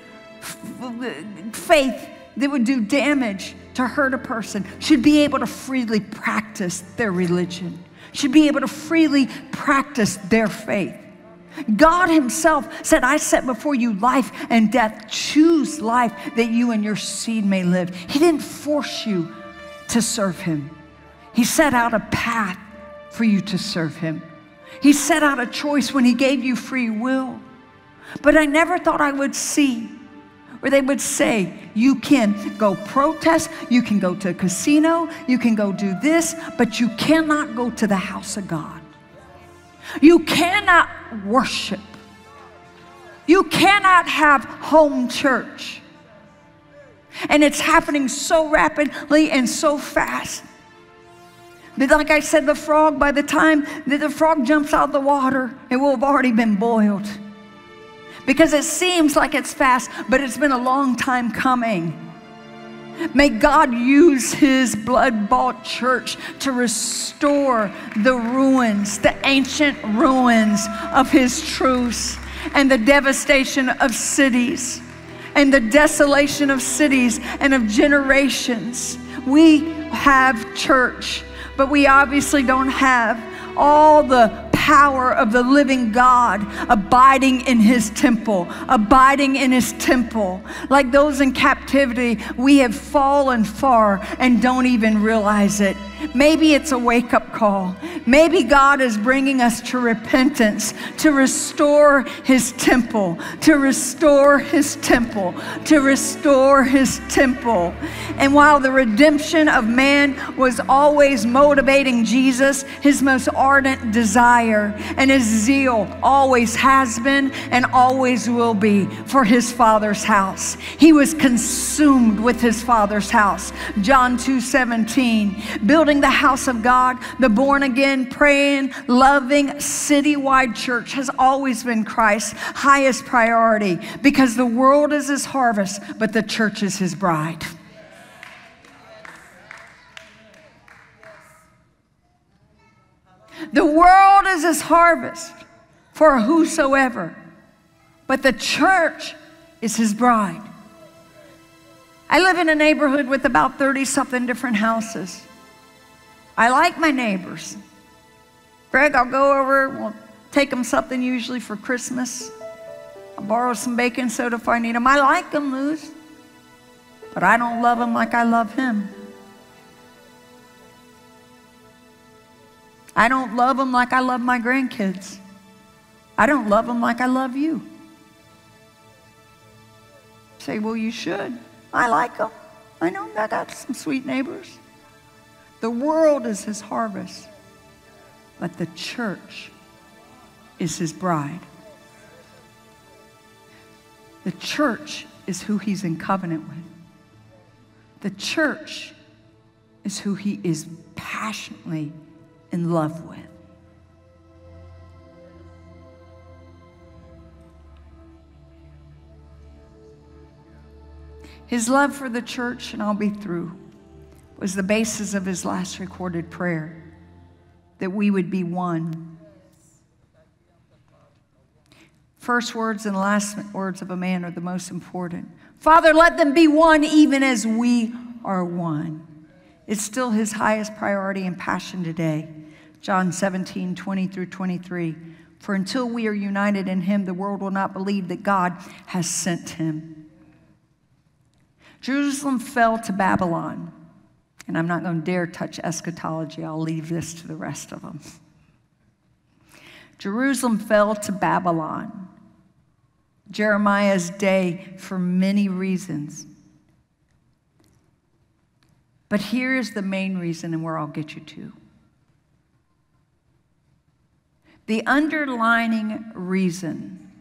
Speaker 1: faith that would do damage to hurt a person, should be able to freely practice their religion, should be able to freely practice their faith. God Himself said, I set before you life and death. Choose life that you and your seed may live. He didn't force you to serve Him, He set out a path for you to serve Him. He set out a choice when He gave you free will. But I never thought I would see where they would say, You can go protest, you can go to a casino, you can go do this, but you cannot go to the house of God. You cannot worship. You cannot have home church. And it's happening so rapidly and so fast. But like I said, the frog, by the time that the frog jumps out of the water, it will have already been boiled. Because it seems like it's fast, but it's been a long time coming. May God use his blood bought church to restore the ruins, the ancient ruins of his truths and the devastation of cities and the desolation of cities and of generations. We have church, but we obviously don't have all the power of the living God abiding in his temple, abiding in his temple. Like those in captivity, we have fallen far and don't even realize it. Maybe it's a wake up call. Maybe God is bringing us to repentance, to restore His temple, to restore His temple, to restore His temple. And while the redemption of man was always motivating Jesus, His most ardent desire and His zeal always has been and always will be for His Father's house. He was consumed with His Father's house. John 2 17, building building the house of God, the born again, praying, loving, citywide church has always been Christ's highest priority because the world is his harvest, but the church is his bride. The world is his harvest for whosoever, but the church is his bride. I live in a neighborhood with about 30 something different houses. I like my neighbors. Greg, I'll go over, we'll take them something usually for Christmas. I'll borrow some baking soda if I need them. I like them, Luz, but I don't love them like I love him. I don't love them like I love my grandkids. I don't love them like I love you. Say, well, you should. I like them. I know I got some sweet neighbors. The world is his harvest, but the church is his bride. The church is who he's in covenant with. The church is who he is passionately in love with. His love for the church, and I'll be through was the basis of his last recorded prayer that we would be one. First words and last words of a man are the most important. Father, let them be one even as we are one. It's still his highest priority and passion today. John 17, 20 through 23. For until we are united in him, the world will not believe that God has sent him. Jerusalem fell to Babylon. And I'm not going to dare touch eschatology. I'll leave this to the rest of them. Jerusalem fell to Babylon. Jeremiah's day for many reasons. But here is the main reason, and where I'll get you to. The underlining reason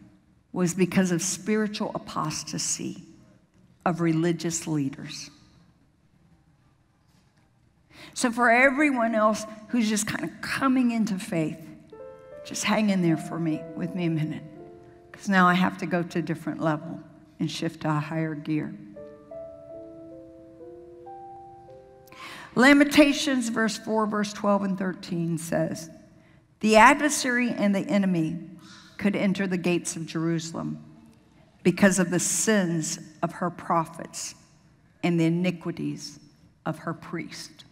Speaker 1: was because of spiritual apostasy of religious leaders. So, for everyone else who's just kind of coming into faith, just hang in there for me, with me a minute, because now I have to go to a different level and shift to a higher gear. Lamentations, verse 4, verse 12 and 13 says, The adversary and the enemy could enter the gates of Jerusalem because of the sins of her prophets and the iniquities of her priests.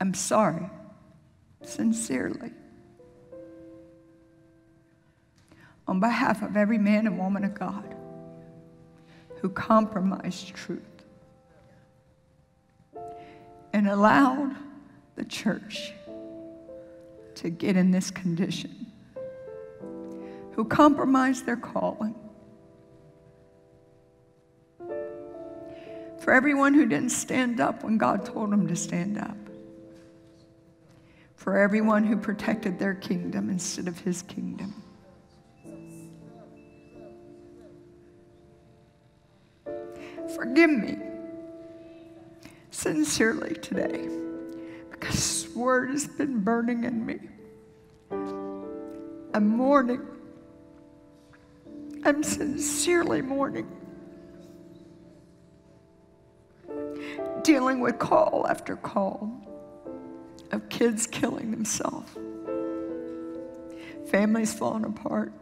Speaker 1: I'm sorry, sincerely. On behalf of every man and woman of God who compromised truth and allowed the church to get in this condition, who compromised their calling. For everyone who didn't stand up when God told them to stand up for everyone who protected their kingdom instead of his kingdom. Forgive me sincerely today because this word has been burning in me. I'm mourning. I'm sincerely mourning. Dealing with call after call of kids killing themselves, families falling apart,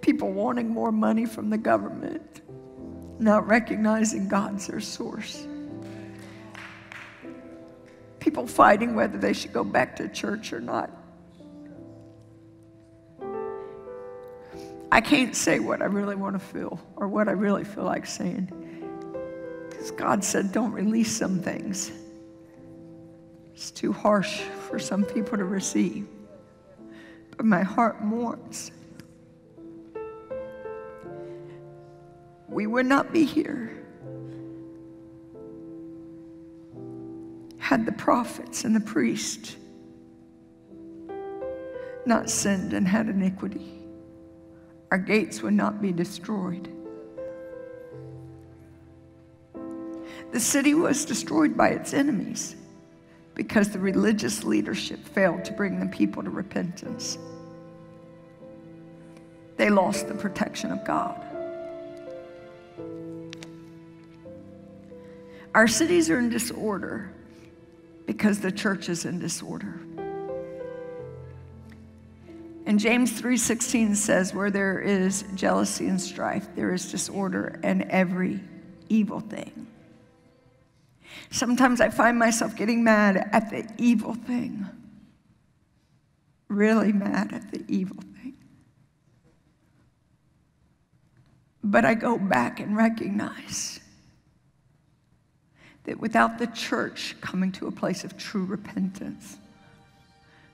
Speaker 1: people wanting more money from the government, not recognizing God's their source. People fighting whether they should go back to church or not. I can't say what I really want to feel or what I really feel like saying. Because God said, don't release some things. It's too harsh for some people to receive. But my heart mourns. We would not be here had the prophets and the priests not sinned and had iniquity. Our gates would not be destroyed. The city was destroyed by its enemies because the religious leadership failed to bring the people to repentance. They lost the protection of God. Our cities are in disorder because the church is in disorder. And James 3:16 says where there is jealousy and strife there is disorder and every evil thing. Sometimes I find myself getting mad at the evil thing. Really mad at the evil thing. But I go back and recognize that without the church coming to a place of true repentance,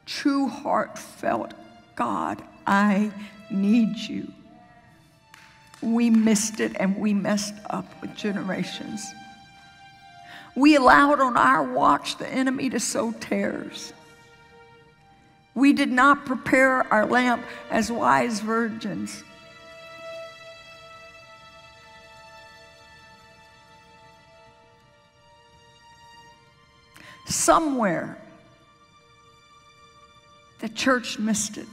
Speaker 1: true heartfelt, God, I need you. We missed it and we messed up with generations. We allowed on our watch the enemy to sow tares. We did not prepare our lamp as wise virgins. Somewhere, the church missed it.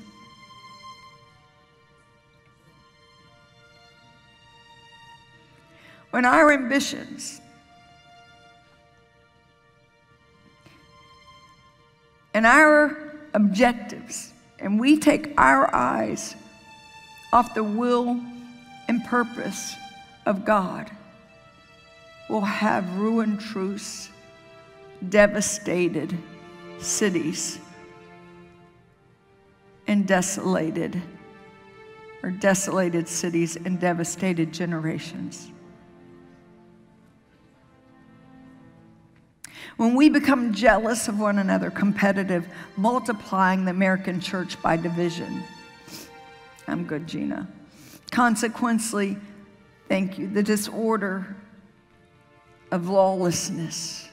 Speaker 1: When our ambitions and our objectives, and we take our eyes off the will and purpose of God, will have ruined truths devastated cities and desolated or desolated cities and devastated generations. When we become jealous of one another, competitive, multiplying the American church by division. I'm good, Gina. Consequently, thank you, the disorder of lawlessness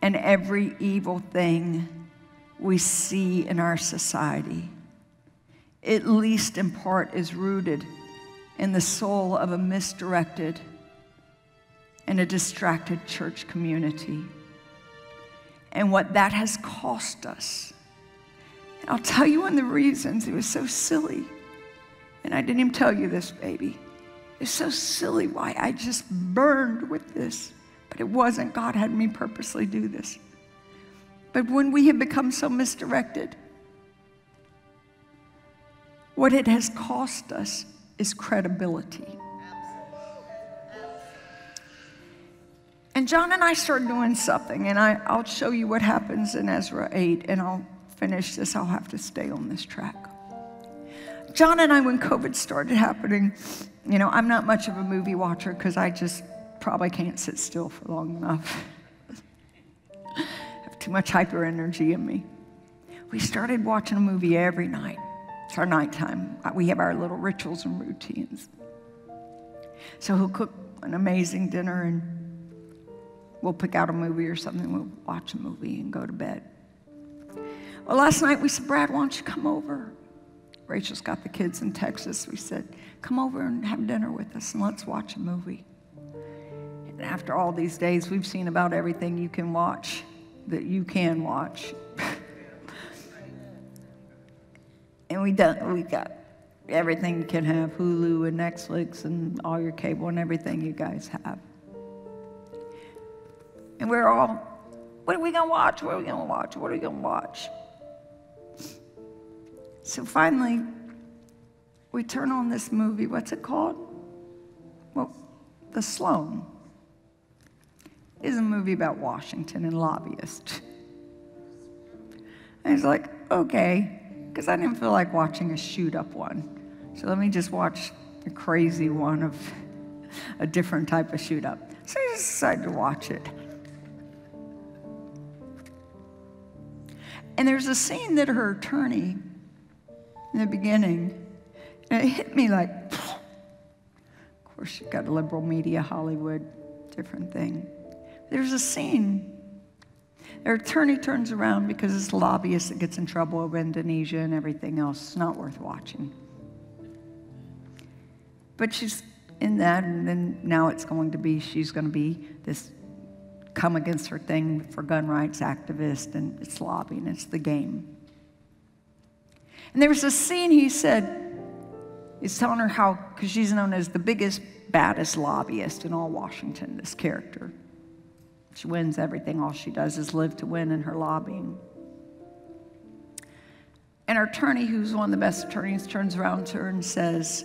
Speaker 1: and every evil thing we see in our society, at least in part, is rooted in the soul of a misdirected and a distracted church community. And what that has cost us. And I'll tell you one of the reasons it was so silly. And I didn't even tell you this, baby. It's so silly why I just burned with this. But it wasn't. God had me purposely do this. But when we have become so misdirected, what it has cost us is credibility. And John and I started doing something, and I, I'll show you what happens in Ezra 8, and I'll finish this. I'll have to stay on this track. John and I, when COVID started happening, you know, I'm not much of a movie watcher because I just probably can't sit still for long enough. Have too much hyper energy in me. We started watching a movie every night. It's our nighttime. Uh, we have our little rituals and routines. So he'll cook an amazing dinner and we'll pick out a movie or something. We'll watch a movie and go to bed. Well, last night we said, Brad, why don't you come over? Rachel's got the kids in Texas. We said, come over and have dinner with us and let's watch a movie And after all these days, we've seen about everything you can watch that you can watch. and we done, we got everything you can have Hulu and Netflix and all your cable and everything you guys have. And we're all, what are we going to watch? What are we going to watch? What are we going to watch? So finally, we turn on this movie. What's it called? Well, The Sloane is a movie about Washington and lobbyists. And he's like, okay, because I didn't feel like watching a shoot up one. So let me just watch a crazy one of a different type of shoot up. So I just decided to watch it. And there's a scene that her attorney, in the beginning, and it hit me like, of course, you've got a liberal media, Hollywood, different thing. There's a scene. Their attorney turns around because it's lobbyist that gets in trouble over Indonesia and everything else. It's not worth watching. But she's in that, and then now it's going to be, she's going to be this come against her thing for gun rights activist, and it's lobbying, it's the game. And there was a scene he said, he's telling her how, because she's known as the biggest, baddest lobbyist in all Washington, this character. She wins everything. All she does is live to win in her lobbying. And her attorney, who's one of the best attorneys, turns around to her and says,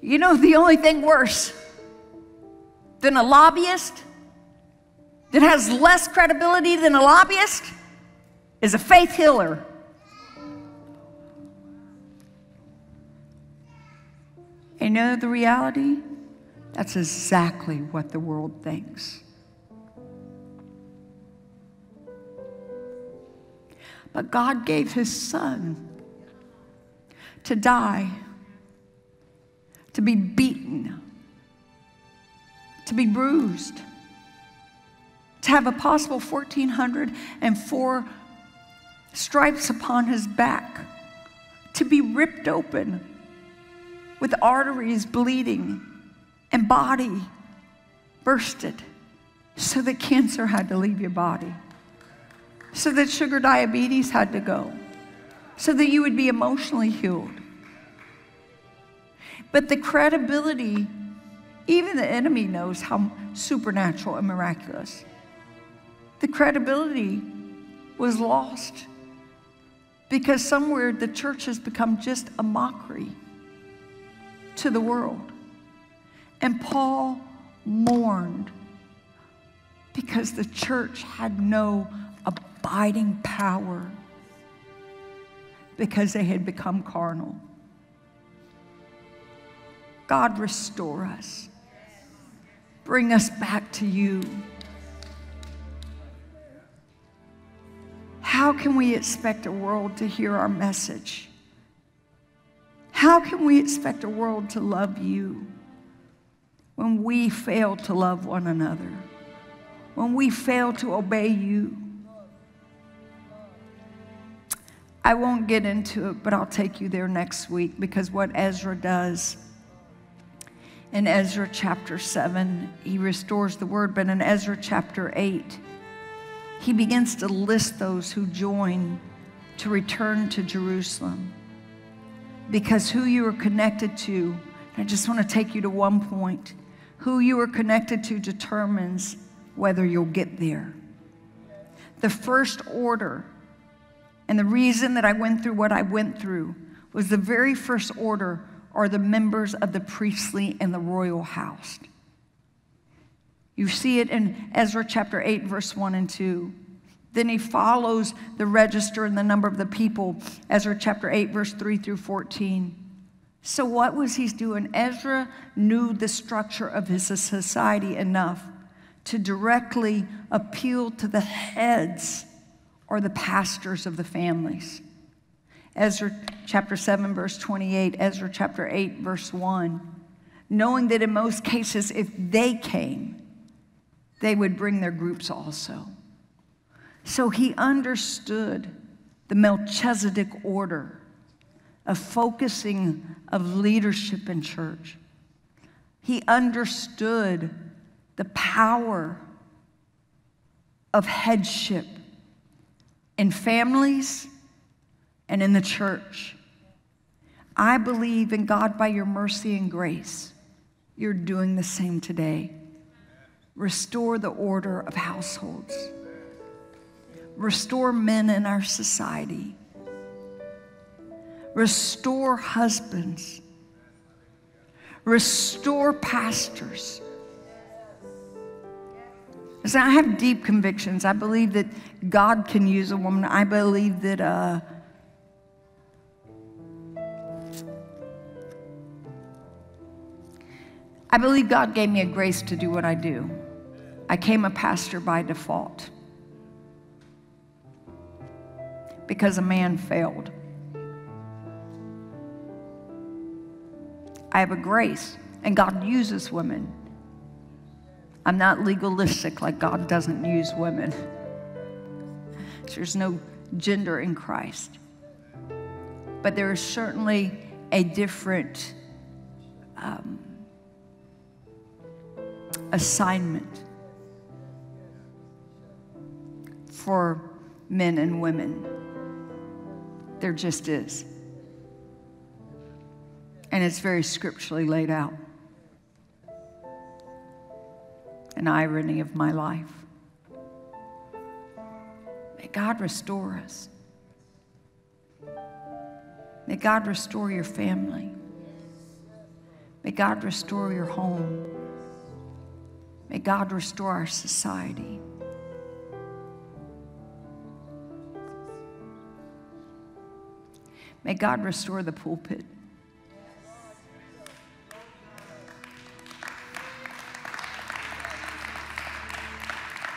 Speaker 1: You know, the only thing worse than a lobbyist that has less credibility than a lobbyist is a faith healer. You know the reality? That's exactly what the world thinks. But God gave his son to die, to be beaten to be bruised, to have a possible 1,404 stripes upon his back, to be ripped open with arteries bleeding and body bursted so that cancer had to leave your body, so that sugar diabetes had to go, so that you would be emotionally healed. But the credibility even the enemy knows how supernatural and miraculous. The credibility was lost because somewhere the church has become just a mockery to the world. And Paul mourned because the church had no abiding power because they had become carnal. God, restore us. Bring us back to you. How can we expect a world to hear our message? How can we expect a world to love you when we fail to love one another? When we fail to obey you? I won't get into it, but I'll take you there next week because what Ezra does in Ezra chapter 7, he restores the word, but in Ezra chapter 8, he begins to list those who join to return to Jerusalem. Because who you are connected to, I just want to take you to one point. Who you are connected to determines whether you'll get there. The first order, and the reason that I went through what I went through, was the very first order are the members of the priestly and the royal house. You see it in Ezra chapter 8, verse 1 and 2. Then he follows the register and the number of the people, Ezra chapter 8, verse 3 through 14. So, what was he doing? Ezra knew the structure of his society enough to directly appeal to the heads or the pastors of the families. Ezra chapter 7, verse 28, Ezra chapter 8, verse 1, knowing that in most cases, if they came, they would bring their groups also. So he understood the Melchizedek order of focusing of leadership in church. He understood the power of headship in families and in the church. I believe in God by your mercy and grace. You're doing the same today. Restore the order of households. Restore men in our society. Restore husbands. Restore pastors. So I have deep convictions. I believe that God can use a woman. I believe that uh, I believe God gave me a grace to do what I do. I came a pastor by default because a man failed. I have a grace, and God uses women. I'm not legalistic like God doesn't use women. There's no gender in Christ. But there is certainly a different um, assignment for men and women. There just is. And it's very scripturally laid out. An irony of my life. May God restore us. May God restore your family. May God restore your home. May God restore our society. May God restore the pulpit.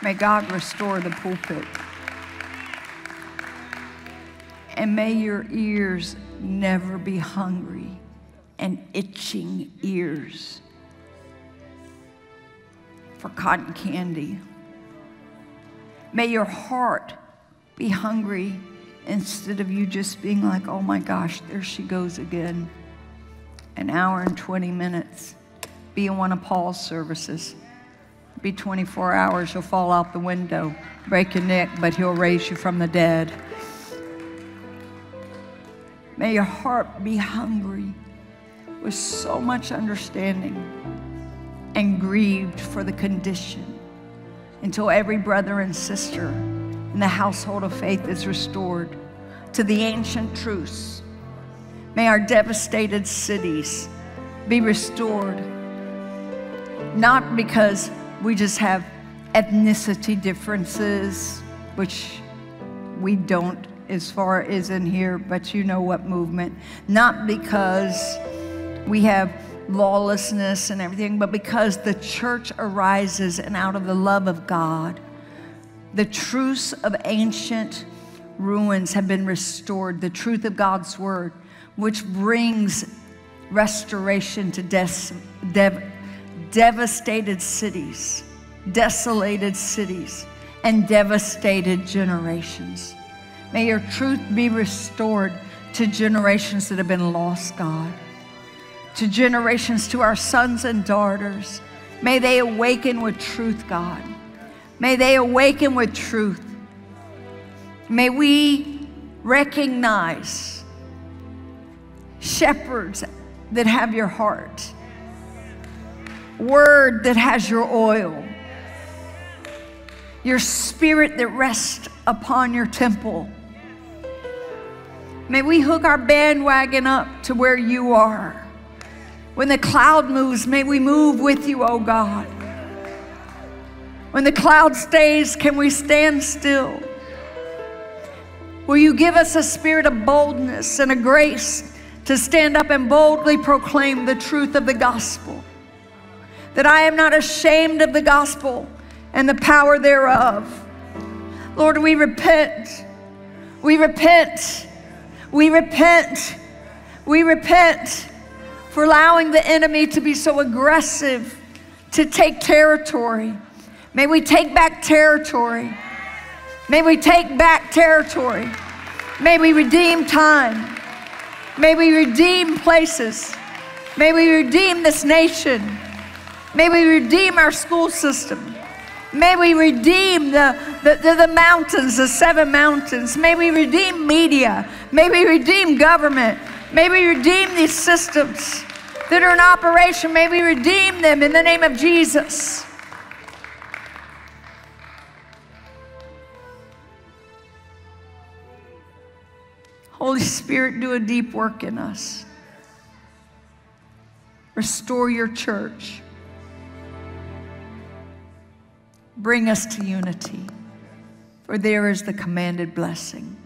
Speaker 1: May God restore the pulpit. And may your ears never be hungry and itching ears for cotton candy. May your heart be hungry instead of you just being like, oh my gosh, there she goes again. An hour and 20 minutes. Be in one of Paul's services. Be 24 hours, you'll fall out the window, break your neck, but he'll raise you from the dead. May your heart be hungry with so much understanding and grieved for the condition until every brother and sister in the household of faith is restored to the ancient truths. May our devastated cities be restored, not because we just have ethnicity differences, which we don't as far as in here, but you know what movement. Not because we have lawlessness and everything, but because the church arises and out of the love of God, the truths of ancient ruins have been restored, the truth of God's word, which brings restoration to des- dev- devastated cities, desolated cities, and devastated generations. May your truth be restored to generations that have been lost, God to generations, to our sons and daughters. May they awaken with truth, God. May they awaken with truth. May we recognize shepherds that have your heart, word that has your oil, your spirit that rests upon your temple. May we hook our bandwagon up to where you are. When the cloud moves, may we move with you, oh God. When the cloud stays, can we stand still? Will you give us a spirit of boldness and a grace to stand up and boldly proclaim the truth of the gospel? That I am not ashamed of the gospel and the power thereof. Lord, we repent. We repent. We repent. We repent for allowing the enemy to be so aggressive to take territory. May we take back territory. May we take back territory. May we redeem time. May we redeem places. May we redeem this nation. May we redeem our school system. May we redeem the, the, the, the, mountains, the seven mountains. May we redeem media. May we redeem government. May we redeem these systems that are in operation. May we redeem them in the name of Jesus. Holy Spirit, do a deep work in us. Restore your church. Bring us to unity, for there is the commanded blessing.